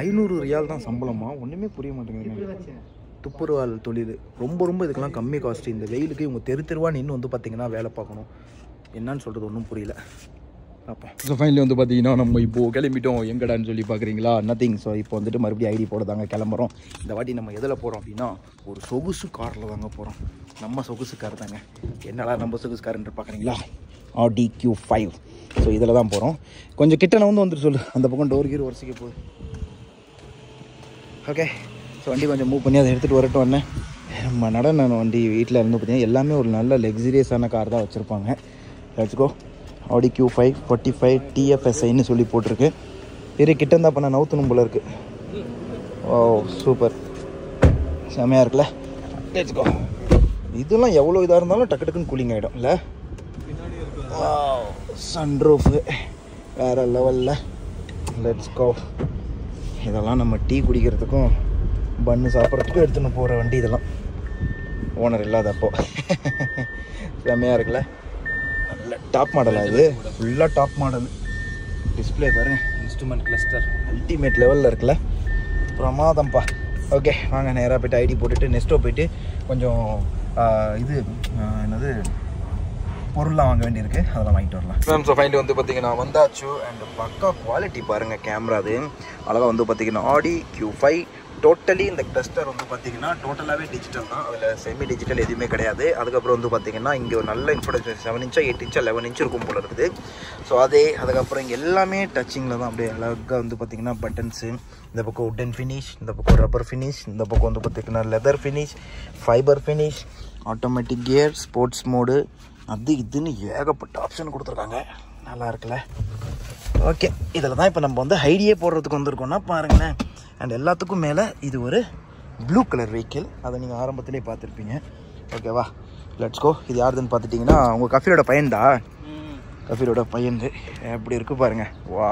ஐநூறு ரியால் தான் சம்பளமா ஒன்றுமே புரிய மாட்டேங்குது துப்புரவால் தொழில் ரொம்ப ரொம்ப இதுக்கெல்லாம் கம்மி காஸ்ட் இந்த வெயிலுக்கு இவங்க தெரு தெருவாக நின்று வந்து பார்த்தீங்கன்னா வேலை பார்க்கணும் என்னன்னு சொல்கிறது ஒன்றும் புரியல பார்ப்போம் ஸோ ஃபைனலி வந்து பார்த்தீங்கன்னா நம்ம இப்போது கிளம்பிட்டோம். எங்கடான்னு சொல்லி பார்க்குறீங்களா நத்திங் ஸோ இப்போ வந்துட்டு மறுபடியும் ஐடி போட தாங்க கிளம்புறோம். இந்த வாட்டி நம்ம எதில் போகிறோம் அப்படின்னா ஒரு சொகுசு காரில் தாங்க போகிறோம் நம்ம சொகுசு கார் தாங்க. என்னடா நம்ம சொகுசு காருன்ற பார்க்குறீங்களா ஆடி கியூ ஃபைவ் ஸோ இதில் தான் போகிறோம் கொஞ்சம் கிட்ட வந்து வந்துட்டு சொல்லு. அந்த பக்கம் டோர் கீர் உரசிக்க போகுது. ஓகே ஸோ வண்டி கொஞ்சம் மூவ் பண்ணி அதை எடுத்துகிட்டு வரட்டும் என்ன நம்ம நான் வண்டி வீட்டில் இருந்து பார்த்தீங்கன்னா எல்லாமே ஒரு நல்ல லக்ஸரியஸான கார் தான் வச்சுருப்பாங்க. வச்சுக்கோ Audi Q five forty five டிஎஃப்எஸ்ஐன்னு சொல்லி போட்டிருக்கு. இரு கிட்ட இருந்தால் பண்ண நவுத்தணும் போல இருக்கு. ஓ சூப்பர் செமையாக இருக்குல்ல? வச்சுக்கோ இதெல்லாம் எவ்வளோ இதாக இருந்தாலும் டக்கு டக்குன்னு கூலிங் ஆகிடும் இல்லை? சன்ரூஃபு வேறு லெவலில் லெட்ஸ் கோ இதெல்லாம் நம்ம டீ குடிக்கிறதுக்கும் பன்னு சாப்பிட்றதுக்கும் எடுத்துன்னு போகிற வண்டி இதெல்லாம். ஓனர் இல்லாதப்போ. செம்மையாக இருக்குல்ல? மாடலில் டாப் மாடலாக இது? ஃபுல்லாக டாப் மாடல் டிஸ்பிளே பாருங்க இன்ஸ்ட்ருமெண்ட் கிளஸ்டர் அல்டிமேட் லெவலில் இருக்குல்ல? பிரமாதம்பா ஓகே வாங்க நேராக போய்ட்டு ஐடி போட்டுட்டு நெஸ்ட்டோ போயிட்டு கொஞ்சம் இது என்னது பொருள்லாம் வாங்க வேண்டியிருக்கு. அதெல்லாம் வாங்கிட்டு வரலாம். மேம் ஸோ ஃபைனலி வந்து பார்த்தீங்கன்னா வந்தாச்சு. அண்ட் பக்கா குவாலிட்டி பாருங்கள் கேமரா அது. அழகாக வந்து பார்த்தீங்கன்னா ஆடி கியூ ஃபைவ் டோட்டலி இந்த டஸ்டர் வந்து பார்த்தீங்கன்னா டோட்டலாகவே டிஜிட்டல் தான். அதில் செமி டிஜிட்டல் எதுவுமே கிடையாது. அதுக்கப்புறம் வந்து பார்த்தீங்கன்னா இங்கே ஒரு நல்ல இன்ஃபர்டேஷன் செவன் இன்ச்சா எயிட் இன்ச்சா லெவன் இன்ச் இருக்கும் போல இருக்குது. ஸோ அதே அதுக்கப்புறம் இங்கே எல்லாமே டச்சிங்கில் தான் அப்படியே அழகாக வந்து பார்த்தீங்கன்னா பட்டன்ஸு இந்த பக்கம் உட்டன் ஃபினிஷ் இந்த பக்கம் ரப்பர் ஃபினிஷ் இந்த பக்கம் வந்து பார்த்தீங்கன்னா leather finish fibre finish automatic gear sports mode அது இதுன்னு ஏகப்பட்ட ஆப்ஷன் கொடுத்துருக்காங்க. நல்லா இருக்குல்ல ஓகே இதில் தான் இப்போ நம்ம வந்து ஐடியே போடுறதுக்கு வந்திருக்கோம்னா பாருங்களேன். அண்ட் எல்லாத்துக்கும் மேலே இது ஒரு ப்ளூ கலர் வெஹிக்கிள் அதை நீங்கள் ஆரம்பத்திலே பார்த்துருப்பீங்க. ஓகேவா லெட்ஸ் கோ இது யாருதுன்னு பார்த்துட்டிங்கன்னா உங்கள் கஃபீரோட பையன்டா? கஃபீரோட பையன் எப்படி இருக்குது பாருங்கள் வா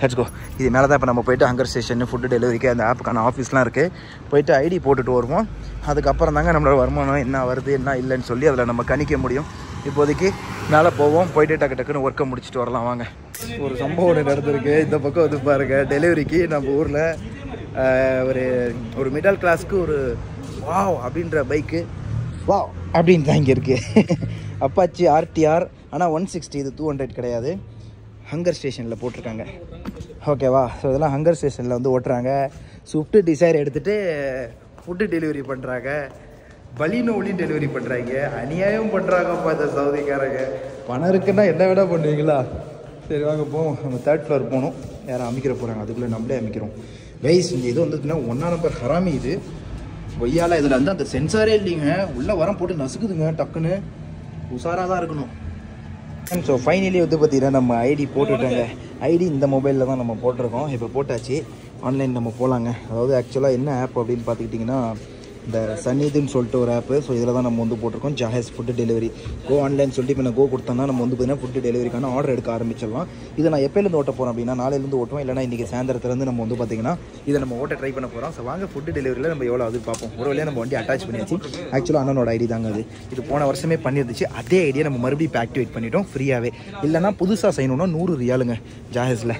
லெட்ஸ் கோ இது மேலே தான் இப்போ நம்ம போயிட்டு ஹங்கர் ஸ்டேஷன் ஃபுட்டு டெலிவரிக்கு அந்த ஆப்புக்கான ஆஃபீஸ்லாம் இருக்குது போயிட்டு ஐடி போட்டுட்டு வருவோம். அதுக்கப்புறம் தாங்க நம்மளோட வருமானம் என்ன வருது என்ன இல்லைன்னு சொல்லி அதில் நம்ம கணிக்க முடியும். இப்போதைக்கு மேலே போவோம். போயிட்டு டக்கு டக்குன்னு ஒர்க்கை முடிச்சுட்டு வரலாம். வாங்க. ஒரு சம்பவம் ஒன்று நடந்திருக்கு. இந்த பக்கம் வந்து பாருங்க டெலிவரிக்கு நம்ம ஊரில் ஒரு ஒரு மிடில் கிளாஸ்க்கு ஒரு வாவ் அப்படின்ற பைக்கு வாவ் அப்படின்னு தான் இங்கே இருக்குது அப்பாச்சி ஆர்டிஆர் ஆனால் ஒன் சிக்ஸ்டி இது டூ ஹண்ட்ரட் கிடையாது. ஹங்கர் ஸ்டேஷனில் போட்டிருக்காங்க. ஓகேவா ஸோ இதெல்லாம் ஹங்கர் ஸ்டேஷனில் வந்து ஓட்டுறாங்க. ஸ்விஃப்ட்டு டிசைர் எடுத்துகிட்டு ஃபுட்டு டெலிவரி பண்ணுறாங்க பலினோலி டெலிவரி பண்ணுறாங்க அநியாயம் பண்ணுறாங்கப்பா இந்த சவுதிக்காரங்க. பணம் இருக்குன்னா என்ன வேணா பண்ணுவீங்களா? சரி வாங்க போவோம். நம்ம தேர்ட் ஃப்ளோர் போகணும். யாரும் அமைக்கிற போகிறாங்க அதுக்குள்ளே நம்மளே அமைக்கிறோம். கைஸ் இந்த இது வந்துட்டுனா ஒன்றா நம்பர் ஹராமி இது. பொய்யால இதில் வந்து அந்த சென்சாரே இல்லைங்க. உள்ளே வரம் போட்டு நசுக்குதுங்க டக்குன்னு. உஷாராக தான் இருக்கணும். ஸோ ஃபைனலி வந்து பார்த்தீங்கன்னா நம்ம ஐடி போட்டுட்டாங்க. ஐடி இந்த மொபைலில் தான் நம்ம போட்டிருக்கோம். இப்போ போட்டாச்சு. ஆன்லைன் நம்ம போகலாங்க அதாவது ஆக்சுவலாக என்ன ஆப் அப்படின்னு பார்த்துக்கிட்டிங்கன்னா இந்த சன்னிதுன்னு சொல்லிட்டு ஒரு ஆப்பு ஸோ இதில் தான் நம்ம வந்து போட்டிருக்கோம். ஜாஹேஸ் ஃபுட்டு டெலிவரி கோ ஆன்லைன் சொல்லிட்டு இப்போ நான் கோ கொடுத்தோம்னா நம்ம வந்து பார்த்தீங்கன்னா ஃபுட்டு டெலிவரிக்கான ஆர்டர் எடுக்க ஆரம்பிச்சிடலாம். இதை நான் எப்போலேருந்து ஓட்ட போகிறோம் அப்படின்னா நாளையிலேருந்து ஓட்டுவோம் இல்லைனா இன்றைக்கி சாயந்தரத்துலேருந்து நம்ம வந்து பார்த்தீங்கன்னா இதை நம்ம ஓட்ட ட்ரை பண்ண போகிறோம் ஸோ வாங்க ஃபுட்டு டெலிவரியில் நம்ம எவ்வளோ அது பார்ப்போம். ஒரு வழியாக நம்ம வண்டி அட்டாச் பண்ணியாச்சு. ஆக்சுவலாக அண்ணனோட ஐடி தாங்க அது. இது போன வருஷமே பண்ணியிருந்துச்சு. அதே ஐடியா நம்ம மறுபடியும் இப்போ ஆக்டிவேட் பண்ணிட்டோம். ஃப்ரீயாகவே இல்லைனா புதுசாக செய்யணும்னா நூறு ரியாலுங்க ஜாஹேஸில்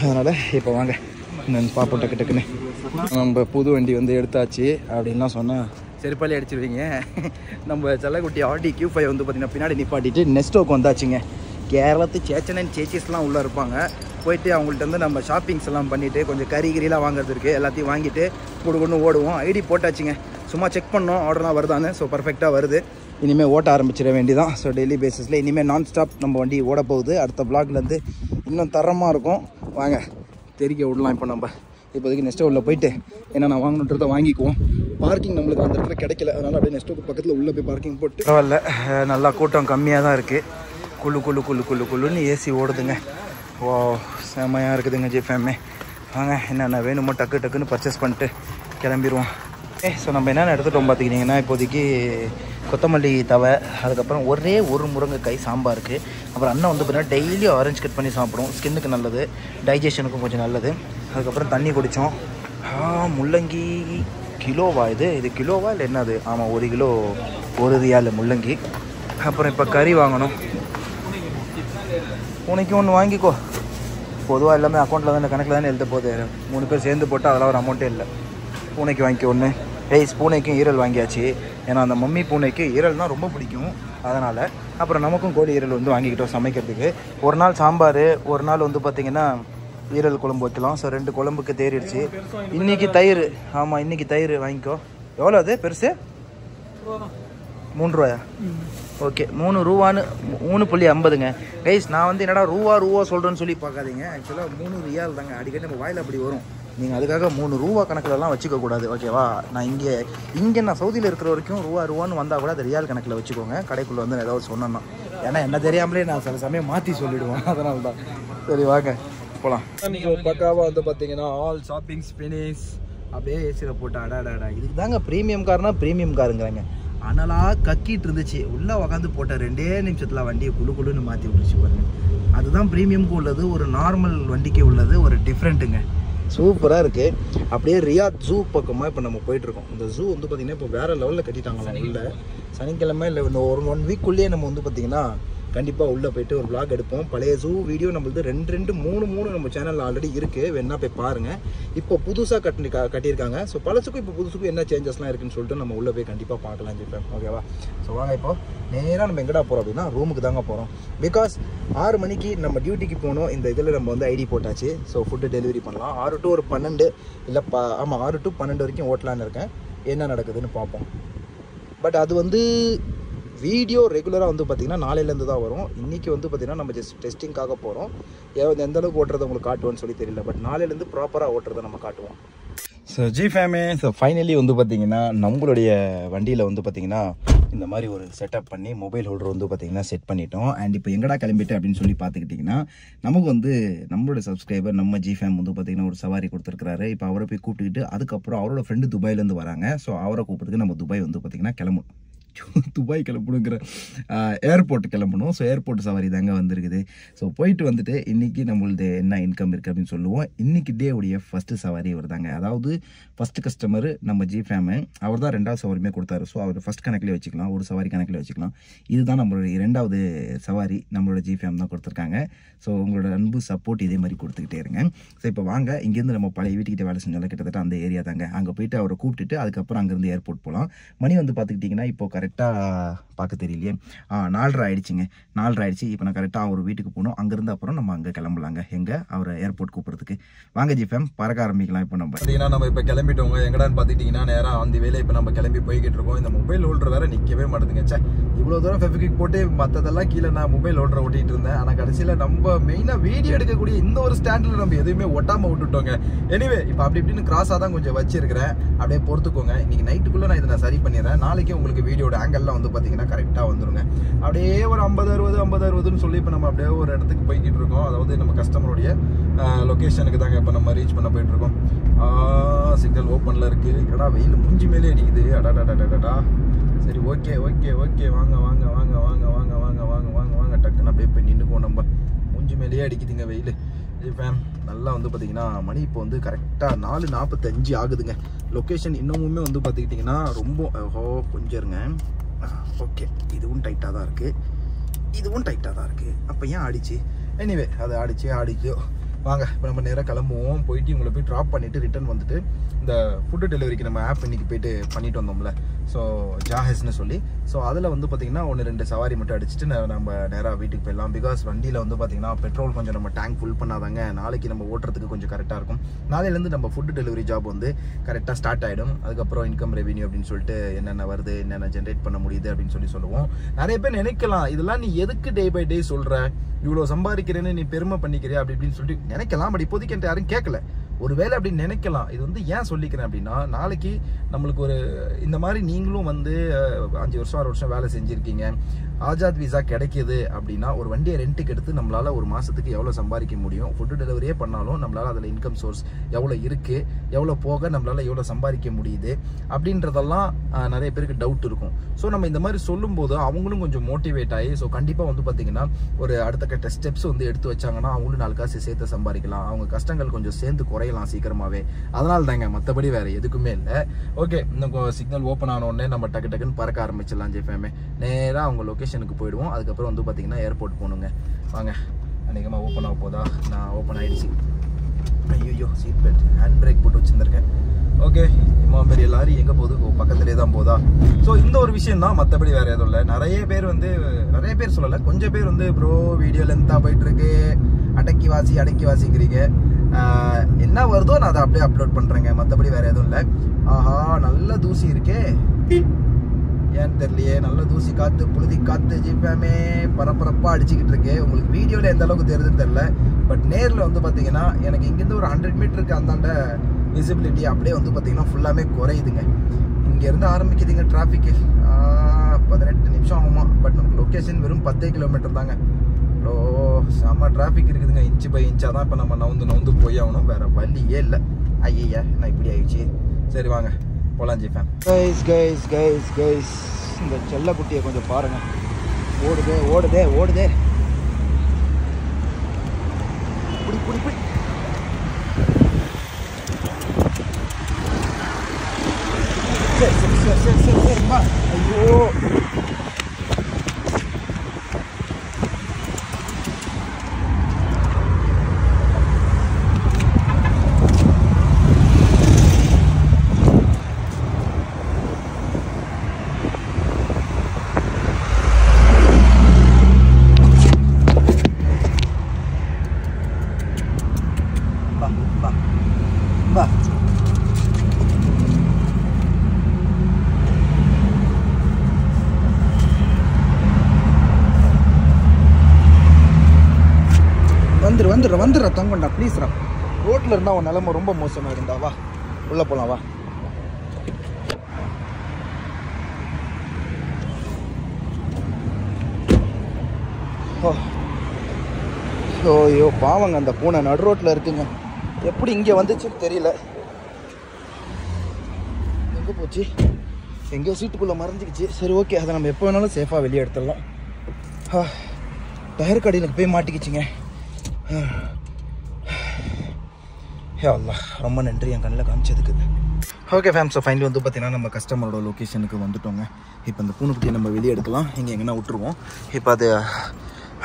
அதனால் இப்போ வாங்க. நான் பார்ப்போம் டக்கு டக்குன்னு. நம்ம புது வண்டி வந்து எடுத்தாச்சு அப்படின்லாம் சொன்னால் செருப்பாலே அடிச்சிருவீங்க. நம்ம செல்லக்குட்டி ஆடி கியூ ஃபைவ் வந்து பார்த்திங்கன்னா பின்னாடி நிப்பாட்டிட்டு நெஸ்டோக்கு வந்தாச்சுங்க. கேரளத்து சேச்சனன் சேச்சிஸ்லாம் உள்ளே இருப்பாங்க. போயிட்டு அவங்கள்ட்ட வந்து நம்ம ஷாப்பிங்ஸ் எல்லாம் பண்ணிவிட்டு கொஞ்சம் கறி கிரிலாம் வாங்குறது இருக்குது எல்லாத்தையும் வாங்கிட்டு கொடு கொண்டு ஓடுவோம். ஐடி போட்டாச்சுங்க. சும்மா செக் பண்ணோம். ஆர்டர்லாம் வருதான்னு ஸோ பர்ஃபெக்டாக வருது. இனிமேல் ஓட்ட ஆரம்பிச்சிட வேண்டிதான் ஸோ டெய்லி பேசிஸில் இனிமேல் நான் ஸ்டாப் நம்ம வண்டி ஓட போகுது. அடுத்த பிளாக்லேருந்து இன்னும் தரமாக இருக்கும். வாங்க தெரிக்க விடலாம் இப்போ நம்ம. இப்போதைக்கு நெக்ஸ்ட் உள்ள போயிட்டு என்ன நான் வாங்கணுன்றதை வாங்கிக்குவோம். பார்க்கிங் நம்மளுக்கு அந்த இடத்துல கிடைக்கல. அதனால் அப்படியே நெக்ஸ்ட் பக்கத்தில் உள்ளே போய் பார்க்கிங் போட்டு பரவாயில்ல. நல்லா கூட்டம் கம்மியாக தான் இருக்குது குழு குழு குழு குழு குளுன்னு ஏசி ஓடுதுங்க. ஓ செமையாக இருக்குதுங்க ஜிஃபேமே வாங்க என்னென்ன வேணுமோ டக்கு டக்குன்னு பர்ச்சேஸ் பண்ணிட்டு கிளம்பிடுவோம் ஏ ஸோ நம்ம என்னென்ன எடுத்துட்டோம் பார்த்துக்கிட்டிங்கன்னா இப்போதைக்கு கொத்தமல்லி தவை அதுக்கப்புறம் ஒரே ஒரு முருங்கைக்காய் சாம்பாருக்கு அப்புறம் அண்ணன் வந்து பார்த்தீங்கன்னா டெய்லி ஆரஞ்சு கட் பண்ணி சாப்பிடும். ஸ்கின்னுக்கு நல்லது டைஜஷனுக்கும் கொஞ்சம் நல்லது. அதுக்கப்புறம் தண்ணி குடித்தோம் முள்ளங்கி கிலோவா இது? இது கிலோவா இல்லை என்னது? ஆமாம் ஒரு கிலோ ஒரு ரியால் முள்ளங்கி. அப்புறம் இப்போ கறி வாங்கணும். உனக்கு ஒன்று வாங்கிக்கோ. பொதுவாக எல்லாமே அக்கௌண்ட்டில் தானே கணக்கில் தானே எழுத போகுது. மூணு பேர் சேர்ந்து போட்டால் அதெல்லாம் ஒரு அமௌண்ட்டே இல்லை. பூனைக்கு வாங்கிக்க ஒன்று ஏய் பூனைக்கும் ஈரல் வாங்கியாச்சு. ஏன்னா அந்த மம்மி பூனைக்கு ஈரல்னால் ரொம்ப பிடிக்கும். அதனால் அப்புறம் நமக்கும் கோழி ஈரல் வந்து வாங்கிக்கிட்டோம் சமைக்கிறதுக்கு. ஒரு நாள் சாம்பார் ஒரு நாள் வந்து பார்த்திங்கன்னா ஈரல் குழம்பு வைக்கலாம். ஸோ ரெண்டு குழம்புக்கு தேறிடுச்சு. இன்னைக்கு தயிர் ஆமாம் இன்னைக்கு தயிர் வாங்கிக்கோ. எவ்வளோ அது பெருசு? மூணு ரூபாயா? ஓகே மூணு ரூபான்னு மூணு புள்ளி ஐம்பதுங்க. கைஸ் நான் வந்து என்னடா ரூபா ரூபா சொல்கிறேன்னு சொல்லி பார்க்காதீங்க. ஆக்சுவலாக மூணு ரியால் தாங்க. அடிக்கடி நம்ம வாயில் அப்படி வரும். நீங்கள் அதுக்காக மூணு ரூபா கணக்கிலலாம் வச்சுக்கக்கூடாது ஓகேவா நான் இங்கே இங்கே நான் சவுதியில் இருக்கிற வரைக்கும் ரூபா ரூபான்னு வந்தால் கூட அது ரியால் கணக்கில் வச்சுக்கோங்க. கடைக்குள்ளே வந்து நான் ஏதாவது சொன்னேன்னா. ஏன்னா என்ன தெரியாமலே நான் சில சமயம் மாற்றி சொல்லிவிடுவோம் அதனால தான் சரி வாங்க. போகலாம் பக்காவாக வந்து பார்த்தீங்கன்னா ஆல் ஷாப்பிங்ஸ் ஃபினிஷ் அப்படியே ஏசியில் போட்டு அடாடாடா இதுக்கு தாங்க ப்ரீமியம் கார்னா ப்ரீமியம் காருங்கிறாங்க அனலாக கக்கிட்டு இருந்துச்சு. உள்ளே உக்காந்து போட்ட ரெண்டே நிமிஷத்தில் வண்டியை குழு குழுன்னு மாற்றி விட்டுருச்சு பாருங்க. அதுதான் ப்ரீமியம்க்கு உள்ளது ஒரு நார்மல் வண்டிக்கு உள்ளது ஒரு டிஃப்ரெண்ட்டுங்க சூப்பராக இருக்குது அப்படியே ரியாத் ஜூ பக்கமாக இப்போ நம்ம போயிட்டுருக்கோம். இந்த ஜூ வந்து பார்த்திங்கன்னா இப்போ வேறு லெவலில் கட்டிட்டாங்களா உள்ள சனிக்கிழமை இல்லை இந்த ஒரு ஒன் வீக்குள்ளேயே நம்ம வந்து பார்த்திங்கன்னா கண்டிப்பாக உள்ளே போயிட்டு ஒரு vlog எடுப்போம். பழைய ஜூ வீடியோ நம்மளது ரெண்டு ரெண்டு மூணு மூணு நம்ம சேனலில் ஆல்ரெடி இருக்குது வேணா போய் பாருங்கள் இப்போ புதுசாக கட்டி கட்டியிருக்காங்க. ஸோ பழசுக்கும் இப்போ புதுசுக்கும் என்ன சேஞ்சஸ்லாம் இருக்குன்னு சொல்லிட்டு நம்ம உள்ளே போய் கண்டிப்பாக பார்க்கலாம் ஜிப்பேன் ஓகேவா ஸோ வாங்க இப்போ. நேராக நம்ம எங்கடா போகிறோம் அப்படின்னா ரூமுக்கு தாங்க போகிறோம் பிகாஸ் ஆறு மணிக்கு நம்ம டியூட்டிக்கு போகணும் இந்த இதில் நம்ம வந்து ஐடி போட்டாச்சு. ஸோ ஃபுட்டு டெலிவரி பண்ணலாம். ஆறு டு ஒரு பன்னெண்டு. இல்லை பா ஆமாம் ஆறு டு பன்னெண்டு வரைக்கும் ஓட்டலான்னு இருக்கேன். என்ன நடக்குதுன்னு பார்ப்போம். பட் அது வந்து வீடியோ ரெகுலராக வந்து பார்த்திங்கன்னா நாளையிலேருந்து தான் வரும். இன்றைக்கி வந்து பார்த்திங்கன்னா நம்ம ஜஸ்ட் டெஸ்டிங்காக போகிறோம் எந்த அளவுக்கு ஓட்டுறதை உங்களுக்கு காட்டுவோன்னு சொல்லி தெரியல. பட் நாளையிலேருந்து ப்ராப்பராக ஓட்டுறதை நம்ம காட்டுவோம். ஸோ ஜி ஃபேமே ஸோ ஃபைனலி வந்து பார்த்திங்கன்னா நம்மளுடைய வண்டியில் வந்து பார்த்திங்கன்னா இந்த மாதிரி ஒரு செட்டப் பண்ணி மொபைல் ஹோல்டர் வந்து பார்த்திங்கன்னா செட் பண்ணிட்டோம். அண்ட் இப்போ எங்கடா கிளம்பிட்டு அப்படின்னு சொல்லி பார்த்துக்கிட்டிங்கன்னா நமக்கு வந்து நம்மளோட சப்ஸ்கிரைபர் நம்ம ஜி ஃபேம் வந்து பார்த்திங்கன்னா ஒரு சவாரி கொடுத்துருக்காரு இப்போ அவரை போய் கூப்பிட்டுக்கிட்டு அதுக்கப்புறம் அவரோட ஃப்ரெண்டு துபாயிலேருந்து வராங்க. ஸோ அவரை கூப்பிட்டுக்கு நம்ம துபாய் வந்து பார்த்திங்கன்னா கிளம்பணும். துபாய் கிளம்பணுங்கிற ஏர்போர்ட் கிளம்பணும். ஸோ ஏர்போர்ட் சவாரி தாங்க வந்திருக்குது. ஸோ போயிட்டு வந்துட்டு இன்றைக்கி நம்மளது என்ன இன்கம் இருக்குது அப்படின்னு சொல்லுவோம். இன்றைக்கி டே உடைய ஃபஸ்ட்டு சவாரி இவர் தாங்க அதாவது ஃபஸ்ட்டு கஸ்டமர் நம்ம ஜி ஃபேமு அவர் தான் ரெண்டாவது சவாரியுமே கொடுத்தாரு. ஸோ அவர் ஃபஸ்ட் கணக்கிலே வச்சுக்கலாம் ஒரு சவாரி கணக்கில் வச்சுக்கலாம். இதுதான் நம்மளுடைய இரண்டாவது சவாரி நம்மளோட ஜி ஃபேம் தான் கொடுத்துருக்காங்க. ஸோ உங்களோட அன்பு சப்போர்ட் இதே மாதிரி கொடுத்துக்கிட்டே இருங்க. ஸோ இப்போ வாங்க இங்கேருந்து நம்ம பழைய வீட்டுக்கிட்ட வேலை செஞ்சாலும் கிட்டத்தட்ட அந்த ஏரியா தாங்க. அங்கே போயிட்டு அவரை கூப்பிட்டுட்டு அதுக்கப்புறம் அங்கேருந்து ஏர்போர்ட் போகலாம் மணி வந்து பார்த்துக்கிட்டிங்கன்னா இப்போ கரெக்ட் கரெக்டாக பார்க்க தெரியலையே. ஆ நாலரை ஆயிடுச்சுங்க. நாலரை ஆயிடுச்சு. இப்போ நான் கரெக்டாக அவர் வீட்டுக்கு போகணும். அங்கேருந்து அப்புறம் நம்ம அங்கே கிளம்பலாங்க. எங்கே? அவரை ஏர்போர்ட் கூப்பிட்றதுக்கு. வாங்க ஜிஃபேம் பறக்க ஆரம்பிக்கலாம் இப்போ நம்ம. பார்த்தீங்கன்னா நம்ம இப்போ கிளம்பிட்டோங்க. எங்கடான்னு பார்த்துக்கிட்டிங்கன்னா நேராக அந்த வேலை இப்போ நம்ம கிளம்பி போய்கிட்டு இருக்கோம். இந்த மொபைல் ஹோல்டர் வேறு நிற்கவே மாட்டேதுங்க. சே இவ்வளோ தூரம் ஃபெஃபிக் போட்டு மற்றதெல்லாம் கீழே நான் மொபைல் ஹோல்டர் ஓட்டிகிட்டு இருந்தேன். ஆனால் கடைசியில் நம்ம மெயினாக வீடியோ எடுக்கக்கூடிய இந்த ஒரு ஸ்டாண்டில் நம்ம எதுவுமே ஒட்டாமல் விட்டுட்டோங்க. எனிவே இப்போ அப்படி இப்படின்னு கிராஸாக தான் கொஞ்சம் வச்சிருக்கிறேன். அப்படியே பொறுத்துக்கோங்க. இன்றைக்கி நைட்டுக்குள்ளே நான் இதை நான் சரி பண்ணிடுறேன். நாளைக்கு உங்களுக்கு வீடியோட ஆங்கிள்லாம் வந்து பார்த்தீங்கன்னா கரெக்டாக வந்துருங்க. அப்படியே ஒரு ஐம்பது அறுபது ஐம்பது அறுபதுன்னு சொல்லி இப்போ நம்ம அப்படியே ஒரு இடத்துக்கு போய்கிட்டு இருக்கோம். அதாவது நம்ம கஸ்டமருடைய லொக்கேஷனுக்கு தாங்க இப்போ நம்ம ரீச் பண்ண போயிட்டுருக்கோம் சிக்னல் ஓப்பனில் இருக்குது கடா வெயில் மூஞ்சி மேலே அடிக்குது. அடாடாடாடாடா சரி ஓகே ஓகே ஓகே வாங்க வாங்க வாங்க வாங்க வாங்க வாங்க வாங்க வாங்க வாங்க டக்குன்னு அப்படியே போய் நின்றுக்குவோம் நம்ம. மூஞ்சி மேலேயே அடிக்குதுங்க வெயில். ஃபேம் நல்லா வந்து பார்த்தீங்கன்னா மணி இப்போ வந்து கரெக்டாக நாலு நாற்பத்தஞ்சு ஆகுதுங்க. லொக்கேஷன் இன்னமுமே வந்து பார்த்துக்கிட்டிங்கன்னா ரொம்ப ஹோ கொஞ்சம் இருங்க. ஓகே இதுவும் டைட்டாக தான் இருக்குது இதுவும் டைட்டாக தான் இருக்குது அப்போ ஏன் ஆடிச்சு? எனிவே அது ஆடிச்சு ஆடிச்சு. வாங்க இப்போ நம்ம நேராக கிளம்புவோம். போயிட்டு உங்களை போய் ட்ராப் பண்ணிவிட்டு ரிட்டர்ன் வந்துட்டு இந்த ஃபுட்டு டெலிவரிக்கு நம்ம ஆப் இன்னைக்கு போயிட்டு பண்ணிட்டு வந்தோம்ல. ஸோ ஜாஹஸ்னு சொல்லி. ஸோ அதில் வந்து பார்த்திங்கன்னா ஒன்று ரெண்டு சவாரி மட்டும் அடிச்சுட்டு நம்ம நேராக வீட்டுக்கு போயிடலாம். பிகாஸ் வண்டியில் வந்து பார்த்திங்கன்னா பெட்ரோல் கொஞ்சம் நம்ம டேங்க் ஃபுல் பண்ணாதாங்க. நாளைக்கு நம்ம ஓட்டுறதுக்கு கொஞ்சம் கரெக்டாக இருக்கும். நாளையிலேருந்து நம்ம ஃபுட்டு டெலிவரி ஜாப் வந்து கரெக்டாக ஸ்டார்ட் ஆகிடும் அதுக்கப்புறம் இன்கம் ரெவன்யூ அப்படின்னு சொல்லிட்டு என்னென்ன வருது என்னென்ன ஜென்ரேட் பண்ண முடியுது அப்படின்னு சொல்லி சொல்லுவோம். நிறைய பேர் நினைக்கலாம் இதெல்லாம் நீ எதுக்கு டே பை டே சொல்கிற இவ்வளோ சம்பாதிக்கிறேன்னு நீ பெருமை பண்ணிக்கிறியா? அப்படி இப்படின்னு சொல்லிட்டு நினைக்கலாம். பட் இப்போதைக்கு என்கிட்ட யாரும் கேட்கல ஒருவேளை அப்படி நினைக்கலாம். இது வந்து ஏன் சொல்லிக்கிறேன் அப்படின்னா நாளைக்கு நம்மளுக்கு ஒரு இந்த மாதிரி நீங்களும் வந்து அஞ்சு வருஷம் ஆறு வருஷம் வேலை செஞ்சுருக்கீங்க. ஆஜாத் விசா கிடைக்கிது அப்படின்னா ஒரு வண்டியை ரெண்ட்டுக்கு எடுத்து நம்மளால ஒரு மாசத்துக்கு எவ்வளோ சம்பாதிக்க முடியும்? ஃபுட்டு டெலிவரியே பண்ணாலும் நம்மளால அதில் இன்கம் சோர்ஸ் எவ்வளோ இருக்கு? எவ்வளோ போக நம்மளால எவ்வளோ சம்பாதிக்க முடியுது? அப்படின்றதெல்லாம் நிறைய பேருக்கு டவுட் இருக்கும். ஸோ நம்ம இந்த மாதிரி சொல்லும்போது அவங்களும் கொஞ்சம் மோட்டிவேட் ஆகி ஸோ கண்டிப்பாக வந்து பார்த்தீங்கன்னா ஒரு அடுத்த கட்ட ஸ்டெப்ஸ் வந்து எடுத்து வச்சாங்கன்னா அவங்களும் நாலு காசு சேர்த்து சம்பாதிக்கலாம். அவங்க கஷ்டங்கள் கொஞ்சம் சேர்ந்து குறையலாம் சீக்கிரமாவே. அதனால தாங்க மற்றபடி வேற எதுக்குமே இல்லை. ஓகே இன்னும் சிக்னல் ஓப்பன் ஆன உடனே நம்ம டக்கு டக்குன்னு பறக்க ஆரம்பிச்சிடலாம் ஜெஃபேமே நேராக அவங்க லொக்கேஷனுக்கு போயிடுவோம். அதுக்கப்புறம் வந்து பார்த்தீங்கன்னா ஏர்போர்ட் போகணுங்க. வாங்க அநேகமாக ஓப்பன் ஆக போதா? நான் ஓப்பன் ஆகிடுச்சு ஐயோ சீட் பெல்ட் ஹேண்ட் பிரேக் போட்டு வச்சுருந்துருக்கேன். ஓகே இம்மா பெரிய லாரி எங்கே போகுது? ஓ பக்கத்துலேயே தான் போதா? ஸோ இந்த ஒரு விஷயம் தான். மற்றபடி வேறு எதுவும் இல்லை. நிறைய பேர் வந்து நிறைய பேர் சொல்லலை. கொஞ்சம் பேர் வந்து ப்ரோ வீடியோ லென்த்தாக போயிட்டுருக்கு. அடக்கி வாசி அடக்கி வாசிக்கிறீங்க. என்ன வருதோ நான் அதை அப்படியே அப்லோட் பண்ணுறேங்க மற்றபடி வேறு எதுவும் இல்லை. ஆஹா நல்ல தூசி இருக்கே. ஏன்னு தெரியலையே. நல்ல தூசி காத்து புழுதி காத்து ஜிப்பாமே பரபரப்பா அடிச்சுக்கிட்டு இருக்கு. உங்களுக்கு வீடியோல எந்த அளவுக்கு தெரியுதுன்னு தெரியல. பட் நேர்ல வந்து பாத்தீங்கன்னா எனக்கு இங்கிருந்து ஒரு ஹண்ட்ரட் மீட்டருக்கு அந்தாண்ட விசிபிலிட்டி அப்படியே வந்து பாத்தீங்கன்னா ஃபுல்லாமே குறையுதுங்க. இங்கேருந்து ஆரம்பிக்குதுங்க டிராஃபிக்கு பதினெட்டு நிமிஷம் ஆகுமா? பட் நமக்கு லொக்கேஷன் வெறும் பத்தே கிலோமீட்டர் தாங்க. ஓ செம்ம டிராஃபிக் இருக்குதுங்க. இன்ச்சு பை இன்ச்சாக தான் இப்போ நம்ம நவுந்து நவுந்து போய் ஆகணும். வேற வழியே இல்லை. ஐயா நான் இப்படி ஆயிடுச்சு? சரி வாங்க. போலாம் G fan guys guys guys guys இந்த செல்லக்குட்டியை கொஞ்சம் பாருங்கள் ஓடுதே ஓடுதே ஓடுதே. புடி புடி புடி சரி சரி சரி சரி சரி சரிம்மா ஐயோ வா வா வா வந்துரு வந்துடுற வந்துடுற ப்ளீஸ்ரா ரோட்டில் இருந்தால் உன் நிலமை ரொம்ப மோசமாக இருந்தா வா. உள்ளே போகலாம் வா. ஓ. ஓ, ஐயோ பாவங்க அந்த பூனை நடு ரோட்டில் இருக்குங்க. எப்படி இங்கே வந்துச்சுன்னு தெரியல. எங்கே போச்சு? எங்கேயோ சீட்டுக்குள்ளே மறைஞ்சிக்கிச்சு. சரி ஓகே. அதை நம்ம எப்போ வேணாலும் சேஃபாக வெளியே எடுத்துடலாம். டயர் கடையில் போய் மாட்டிக்கிச்சிங்க. ஹே யா ரொம்ப நன்றி என் கண்ணில் காமிச்சதுக்கு. ஓகே ஃபேம் ஸோ ஃபைனலி வந்து பார்த்தீங்கன்னா நம்ம கஸ்டமரோட லொக்கேஷனுக்கு வந்துட்டோங்க. இப்போ இந்த பூனைக்குட்டியை நம்ம வெளியே எடுக்கலாம். இங்கே எங்கன்னா விட்டுருவோம். இப்போ அது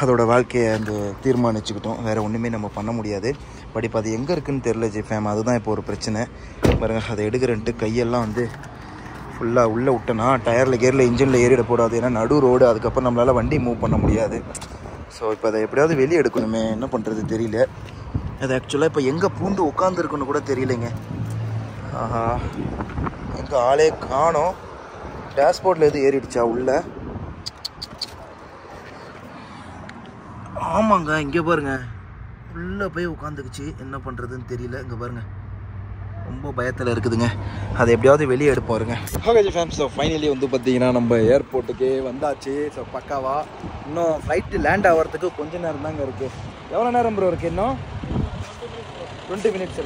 அதோட வாழ்க்கையை அந்த தீர்மானிச்சுக்கிட்டோம். வேறு ஒன்றுமே நம்ம பண்ண முடியாது. பட் இப்போ அது எங்கே இருக்குன்னு தெரில ஜி ஃபேம் அதுதான் இப்போ ஒரு பிரச்சனை. பாருங்க அதை எடுக்கிறன்ட்டு கையெல்லாம் வந்து ஃபுல்லாக உள்ளே விட்டனா. டயரில் கேரில் இன்ஜினில் ஏறிட போடாது. ஏன்னா நடு ரோடு அதுக்கப்புறம் நம்மளால் வண்டி மூவ் பண்ண முடியாது. ஸோ இப்போ அதை எப்படியாவது வெளியே எடுக்கணுமே என்ன பண்ணுறது தெரியல. அது ஆக்சுவலாக இப்போ எங்கே பூந்து உட்காந்துருக்குன்னு கூட தெரியலைங்க. ஆஹா. எங்கே ஆளே காணோம். டேஷ்போர்டில் எது ஏறிடுச்சா உள்ள? ஆமாங்க இங்கே பாருங்க. உள்ளே போய் உட்காந்துக்குச்சு என்ன பண்ணுறதுன்னு தெரியல. இங்கே பாருங்க. ரொம்ப பயத்தில் இருக்குதுங்க. அதை எப்படியாவது வெளியே எடுப்பாருங்க. ஓகே ஃபேம் ஸோ ஃபைனலி வந்து பார்த்தீங்கன்னா நம்ம ஏர்போர்ட்டுக்கு வந்தாச்சு. ஸோ பக்காவா. இன்னும் ஃப்ளைட்டு லேண்ட் ஆகிறதுக்கு கொஞ்ச நேரம் தாங்க இருக்குது எவ்வளோ நேரம் ப்ரோ இருக்குது இன்னும்? டுவெண்ட்டி மினிட்ஸ்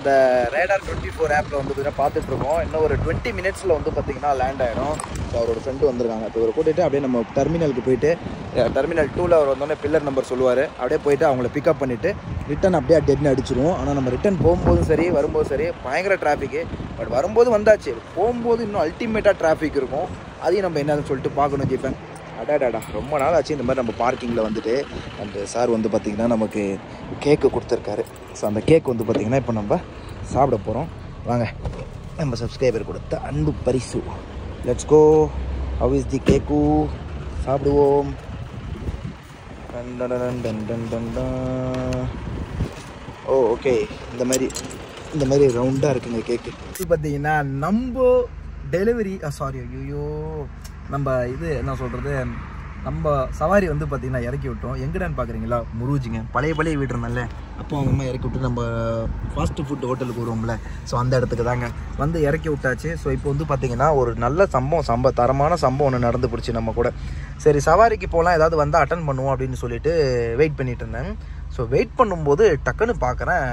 இந்த ரேடார் டுவெண்ட்டி ஃபோர் ஆப்பில் வந்து பார்த்தீங்கன்னா பார்த்துட்டு இருக்கோம் இன்னும் ஒரு டுவெண்ட்டி மினிட்ஸில் வந்து பார்த்தீங்கன்னா லேண்ட் ஆகிடும் ஸோ அவரோட ஃப்ரெண்டு வந்திருக்காங்க. இப்போ இவரை கூட்டிகிட்டு அப்படியே நம்ம டெர்மினலுக்கு போயிட்டு டெர்மினல் டூவில் அவர் வந்தோடனே பில்லர் நம்பர் சொல்லுவார். அப்படியே போயிட்டு அவங்கள பிக்கப் பண்ணிவிட்டு ரிட்டன் அப்படியே டெட்னு அடிச்சிருவோம். ஆனால் நம்ம ரிட்டன் போகும்போதும் சரி வரும்போதும் சரி பயங்கர டிராஃபிக்கு பட் வரும்போது வந்தாச்சு. போகும்போது இன்னும் அல்டிமேட்டாக டிராஃபிக் இருக்கும். அதையும் நம்ம என்னன்னு சொல்லிட்டு பார்க்கணும் ஜிஃபன் அடாடாடா ரொம்ப நாள் ஆச்சு இந்த மாதிரி நம்ம பார்க்கிங்கில் வந்துட்டு. அந்த சார் வந்து பார்த்திங்கன்னா நமக்கு கேக்கு கொடுத்துருக்காரு. ஸோ அந்த கேக் வந்து பார்த்திங்கன்னா இப்போ நம்ம சாப்பிட போகிறோம் வாங்க நம்ம சப்ஸ்கிரைபர் கொடுத்த அன்பு பரிசு. Let's go how is the cake சாப்பிடுவோம். ஓ ஓகே இந்த மாதிரி இந்த மாதிரி ரவுண்டாக இருக்குங்க கேக்கு இது பார்த்தீங்கன்னா நம்ம டெலிவரி சாரி ஐயோ நம்ம இது என்ன சொல்கிறது நம்ம சவாரி வந்து பார்த்திங்கன்னா இறக்கி விட்டோம். எங்கடான்னு பார்க்குறீங்களா முருஜிங்க பழைய பழைய வீடு இருந்தல்ல அப்போ அவங்க அம்மா இறக்கி விட்டு நம்ம ஃபாஸ்ட் ஃபுட் ஹோட்டலுக்கு வருவோம்ல. ஸோ அந்த இடத்துக்கு தாங்க. வந்து இறக்கி விட்டாச்சு. ஸோ இப்போ வந்து பார்த்திங்கன்னா ஒரு நல்ல சம்பவம் சம்ப தரமான சம்பவம் ஒன்று நடந்து போச்சு நம்ம கூட. சரி சவாரிக்கு போகலாம் ஏதாவது வந்து அட்டன் பண்ணுவோம் அப்படின்னு சொல்லிட்டு வெயிட் பண்ணிகிட்டு இருந்தேன். ஸோ வெயிட் பண்ணும்போது டக்குன்னு பார்க்குறேன்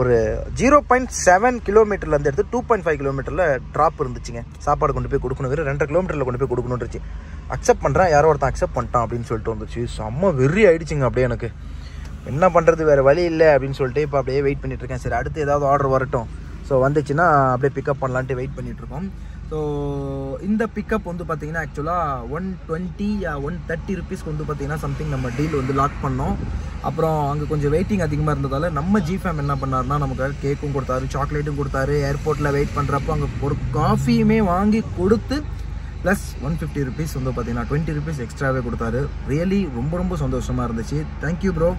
ஒரு ஜீரோ பாயிண்ட் செவன் கிலோமீட்டர்லேருந்து எடுத்து டூ பாயிண்ட் ஃபைவ் கிலோமீட்டரில் ட்ராப் இருந்துச்சுங்க. சாப்பாடு கொண்டு போய் கொடுக்கணும் வெறும் ரெண்டரை கிலோமீட்டரில் கொண்டு போய் கொடுக்கணுன்றுச்சு. அக்செப்ட் பண்ணுறேன் யாரோ ஒருத்தன் அக்செப்ட் பண்ணிட்டான் அப்படின்னு சொல்லிட்டு வந்துச்சு. செம்ம வெறி ஆயிடுச்சுங்க அப்படியே எனக்கு. என்ன பண்ணுறது வேறு வழி இல்லை அப்படின்னு சொல்லிட்டு இப்போ அப்படியே வெயிட் பண்ணிட்டு இருக்கேன். சரி அடுத்து ஏதாவது ஆர்டர் வரட்டும். ஸோ வந்துச்சுன்னா அப்படியே பிக்கப் பண்ணலான்ட்டு வெயிட் பண்ணிட்டு இருக்கோம். ஸோ இந்த பிக்கப் வந்து பார்த்தீங்கன்னா ஆக்சுவலாக ஒன் டுவெண்ட்டி ஒன் தேர்ட்டி ருபீஸ்க்கு வந்து பார்த்தீங்கன்னா சம்திங் நம்ம டீல் வந்து லாக் பண்ணோம். அப்புறம் அங்கே கொஞ்சம் வெயிட்டிங் அதிகமாக இருந்ததால் நம்ம ஜிஃபேம் என்ன பண்ணாருன்னா நமக்கு கேக்கும் கொடுத்தாரு சாக்லேட்டும் கொடுத்தாரு ஏர்போர்ட்டில் வெயிட் பண்ணுறப்போ அங்கே ஒரு காஃபியுமே வாங்கி கொடுத்து ப்ளஸ் ஒன் ஃபிஃப்டி ருபீஸ் வந்து பார்த்தீங்கன்னா டுவெண்ட்டி ருபீஸ் எக்ஸ்ட்ராவே கொடுத்தாரு. ரியலி ரொம்ப ரொம்ப சந்தோஷமாக இருந்துச்சு. தேங்க்யூ ப்ரோ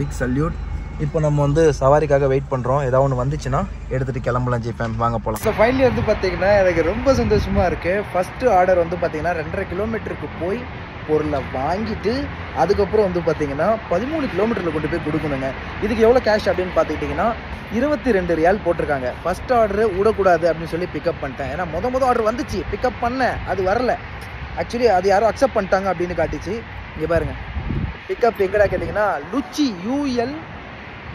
பிக் சல்யூட் இப்போ நம்ம வந்து சவாரிக்காக வெயிட் பண்ணுறோம் ஏதாவது ஒன்று வந்துச்சுன்னா எடுத்துகிட்டு கிளம்பலாம் ஜிஃபேம் வாங்க போகலாம் ஸோ ஃபைனலி வந்து பார்த்திங்கன்னா எனக்கு ரொம்ப சந்தோஷமாக இருக்குது ஃபஸ்ட்டு ஆர்டர் வந்து பார்த்தீங்கன்னா ரெண்டரை கிலோமீட்டருக்கு போய் பொருளை வாங்கிட்டு அதுக்கப்புறம் வந்து பார்த்தீங்கன்னா பதிமூணு கிலோமீட்டரில் கொண்டு போய் கொடுக்கணுங்க. இதுக்கு எவ்வளோ கேஷ் அப்படின்னு பார்த்துக்கிட்டிங்கன்னா இருபத்தி ரெண்டு ரியால் போட்டிருக்காங்க. ஃபஸ்ட் ஆர்டரு விடக்கூடாது அப்படின்னு சொல்லி பிக்கப் பண்ணிட்டேன். ஏன்னா முத முத ஆர்டர் வந்துச்சு. பிக்கப் பண்ணேன் அது வரல. ஆக்சுவலி அது யாரும் அக்செப்ட் பண்ணிட்டாங்க அப்படின்னு காட்டிச்சு. இங்கே பாருங்க. பிக்கப் எங்கடா கேட்டிங்கன்னா லுச்சி யூஎல்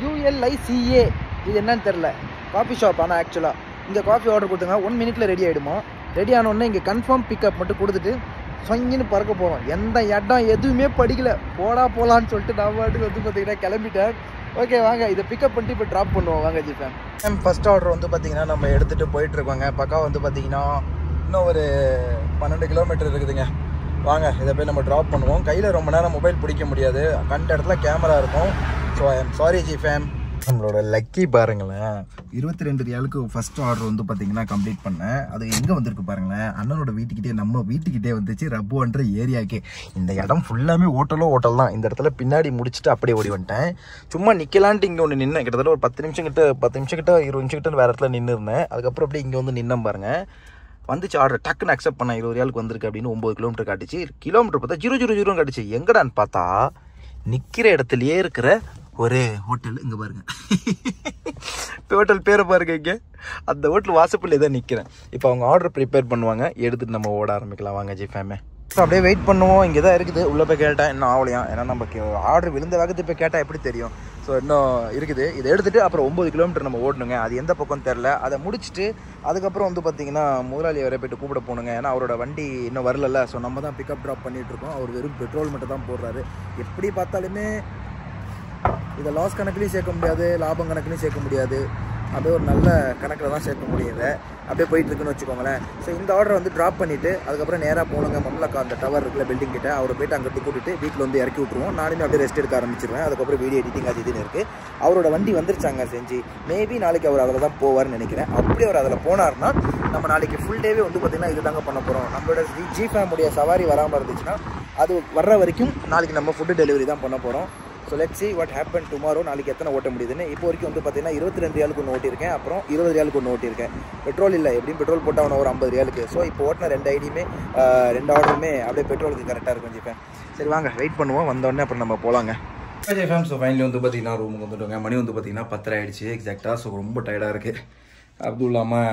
யூஎல்ஐசிஏ இது என்னன்னு தெரில காஃபி ஷாப் ஆனால் ஆக்சுவலாக இங்கே காஃபி ஆர்டர் கொடுத்துங்க ஒன் மினிட்ல ரெடி ஆகிடுமா ரெடி ஆனோடனே இங்கே கன்ஃபார்ம் பிக்கப் மட்டும் கொடுத்துட்டு சொங்கின்னு பறக்க போகிறோம் எந்த இடம் எதுவுமே படிக்கல. போடா போகலான்னு சொல்லிட்டு நான் பாட்டுக்கு வந்து பார்த்தீங்கன்னா கிளம்பிட்டேன். ஓகே வாங்க. இதை பிக்கப் பண்ணிட்டு இப்போ ட்ராப் பண்ணுவோம். வாங்க இது ஃபஸ்ட் ஆர்டர் வந்து பார்த்தீங்கன்னா நம்ம எடுத்துகிட்டு போயிட்டுருக்கோங்க பக்கம் வந்து பார்த்தீங்கன்னா இன்னும் ஒரு பன்னெண்டு கிலோமீட்டர் இருக்குதுங்க. வாங்க இதை போய் நம்ம ட்ராப் பண்ணுவோம். கையில் ரொம்ப நேரம் மொபைல் பிடிக்க முடியாது. கண்ட இடத்துல கேமரா இருக்கும். So I am sorry G fam நம்மளோட லக்கி பாருங்களேன். இருபத்தி ரெண்டு ரியாலுக்கு ஃபர்ஸ்ட் ஆர்டர் வந்து பார்த்தீங்கன்னா கம்ப்ளீட் பண்ணேன். அது எங்கே வந்திருக்கு பாருங்களேன். அண்ணனோட வீட்டுக்கிட்டே நம்ம வீட்டுக்கிட்டே வந்துச்சு. ரப்புன்ற ஏரியாக்கே இந்த இடம் ஃபுல்லாமே ஹோட்டலோ ஹோட்டல் தான். இந்த இடத்துல பின்னாடி முடிச்சுட்டு அப்படியே ஓடி வந்துட்டேன். சும்மா நிற்கலான்ட்டு இங்கே ஒன்று நின்று கிட்டத்தட்ட ஒரு பத்து நிமிஷம் கிட்ட பத்து நிமிஷம் கிட்ட இருபது நிமிஷம் கிட்ட வேறு இடத்துல நின்று இருந்தேன் அதுக்கப்புறம் அப்படியே இங்கே வந்து நின்னேன் பாருங்கள் வந்துச்சு ஆர்டர் டக்குன்னு அக்செப்ட் பண்ண இருபது ரியாலுக்கு வந்திருக்கு அப்படின்னு ஒம்பது கிலோமீட்டர் காட்டுச்சு. கிலோமீட்டர் பார்த்தா ஜீரோ ஜீரோ ஜீரோ காட்டுச்சு. எங்கடான்னு பார்த்தா நிற்கிற இடத்துலயே இருக்கிற ஒரே ஹோட்டல் இங்கே பாருங்க. இப்போ ஹோட்டல் பேரை பாருங்க இங்கே. அந்த ஹோட்டல் வாசப்பில் தான் நிற்கிறேன் இப்போ அவங்க ஆர்டர் ப்ரிப்பேர் பண்ணுவாங்க. எடுத்துகிட்டு நம்ம ஓட ஆரம்பிக்கலாம். வாங்க ஜி ஃபேமே ஸோ அப்படியே வெயிட் பண்ணுவோம். இங்கே தான் இருக்குது. உள்ளே போய் கேட்டேன் இன்னும் ஆகலையா ஏன்னா நம்ம ஆர்டர் விழுந்த வேகத்து போய் கேட்டால் எப்படி தெரியும்? ஸோ இன்னும் இருக்குது. இதை எடுத்துகிட்டு அப்புறம் ஒம்பது கிலோமீட்டர் நம்ம ஓடணுங்க. அது எந்த பக்கம் தெரில அதை முடிச்சுட்டு அதுக்கப்புறம் வந்து பார்த்தீங்கன்னா முதலாளி வரை போயிட்டு கூப்பிட போகணுங்க. ஏன்னா அவரோட வண்டி இன்னும் வரலல்ல. ஸோ நம்ம தான் பிக்கப் ட்ராப் பண்ணிகிட்ருக்கோம் அவர் வெறும் பெட்ரோல் மட்டும் தான் போடுறாரு. எப்படி பார்த்தாலுமே இதை லாஸ் கணக்குலையும் சேர்க்க முடியாது. லாபம் கணக்குலையும் சேர்க்க முடியாது. அப்படியே ஒரு நல்ல கணக்கில் தான் சேர்க்க முடியுது. அப்படியே போயிட்டுருக்குன்னு வச்சுக்கோங்களேன். ஸோ இந்த ஆர்டர் வந்து ட்ராப் பண்ணிவிட்டு அதுக்கப்புறம் நேராக போனங்க மம்லக்கா அந்த டவர் இருக்குல்ல பில்டிங் கிட்ட. அவரை போயிட்டு அங்கிட்டு கூட்டிட்டு வீட்டில் வந்து இறக்கி விட்ருவோம் நானுமே அப்படியே ரெஸ்ட் எடுக்க ஆரம்பிச்சிருவேன். அதுக்கப்புறம் வீடியோ எடிட்டிங் அது இதுன்னு இருக்குது அவரோட வண்டி வந்துருச்சாங்க செஞ்சு. மேபி நாளைக்கு அவர் அதில் தான் போவார்னு நினைக்கிறேன். அப்படி அவர் அதில் போனார்னா நம்ம நாளைக்கு ஃபுல் டேவே வந்து பார்த்திங்கன்னா இது தாங்க பண்ண போகிறோம் நம்மளோட ஜி ஃபேமுடைய சவாரி வராமல் இருந்துச்சுன்னா அது வர்ற வரைக்கும் நாளைக்கு நம்ம ஃபுட்டு டெலிவரி தான் பண்ண போகிறோம் so let see what happen tomorrow நாளைக்கு எத்தனை ஓட்ட முடியுதுன்னு. இப்போ வரைக்கும் வந்து பார்த்தீங்கன்னா இருபத்தி ரெண்டு ரியாலுக்கு ஒன்று ஓட்டியிருக்கேன். அப்புறம் இருபது ரியாலுக்கு ஒன்று ஓட்டியிருக்கேன். பெட்ரோல் இல்லை. எப்படியும் பெட்ரோல் போட்டால் ஒன்று ஒரு ஐம்பது ரியாலுக்கு. ஸோ இப்போ ஓட்டின ரெண்டு ஐடியுமே ரெண்டு ஆர்டருமே அப்படியே பெட்ரோலுக்கு கரெக்டாக இருக்கும் ஜிப்பேன் சரி வாங்க. வெயிட் பண்ணுவோம். வந்தோடனே அப்புறம் நம்ம போகலாங்க ஃபேம் ஸோ ஃபைனலி வந்து பார்த்தீங்கன்னா ரூமுக்கு வந்துட்டோங்க. மணி வந்து பார்த்தீங்கன்னா பத்தரை ஆயிடுச்சு. எக்ஸாக்டாக ஸோ ரொம்ப டயர்டாக இருக்குது அதுவும் இல்லாமல்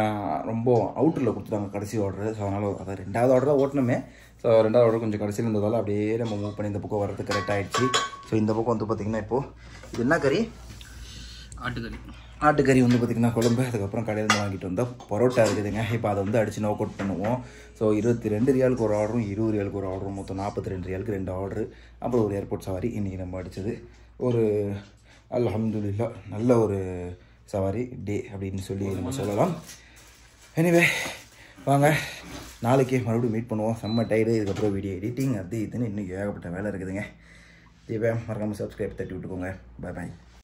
ரொம்ப அவுட்டரில் கொடுத்துட்டாங்க கடைசி ஆர்டர் ஸோ அதனால் அதை ரெண்டாவது ஆர்டர் தான் ஓட்டணுமே ஸோ ரெண்டாவது ஆர்டர் கொஞ்சம் கடைசியில் இருந்ததால் அப்படியே நம்ம மூவ் பண்ணி இந்த பக்கம் வரது கரெக்ட் ஆயிடுச்சு. ஸோ இந்த பக்கம் வந்து பார்த்திங்கன்னா இப்போது இது என்ன கறி? ஆட்டுக்கறி. ஆட்டுக்கறி வந்து பார்த்திங்கன்னா குழம்பு அதுக்கப்புறம் கடையிலேருந்து வாங்கிட்டு வந்தால் பரோட்டா இருக்குதுங்க. இப்போ அதை வந்து அடித்து நோக் அவுட் பண்ணுவோம். ஸோ இருபத்தி ரெண்டு ரியாலுக்கு ஒரு ஆர்டரும் இருபது ரியாலுக்கு ஒரு ஆர்டரும் மொத்தம் நாற்பத்தி ரெண்டு ரியாலுக்கு ரெண்டு ஆர்டரு அப்புறம் ஒரு ஏர்போர்ட் சவாரி இன்றைக்கி நம்ம அடித்தது ஒரு அல்ஹம்துலில்லா நல்ல ஒரு சவாரி டே அப்படின்னு சொல்லி நம்ம சொல்லலாம். எனிவே வாங்க நாளைக்கு மறுபடியும் மீட் பண்ணுவோம். செம்ம டயர்டு இதுக்கப்புறம் வீடியோ எடிட்டிங் அது இதுன்னு இன்னும் ஏகப்பட்ட வேலை இருக்குதுங்க. தீபம் மறக்காமல் சப்ஸ்கிரைப் தட்டி விட்டுக்கோங்க. பாய் பாய்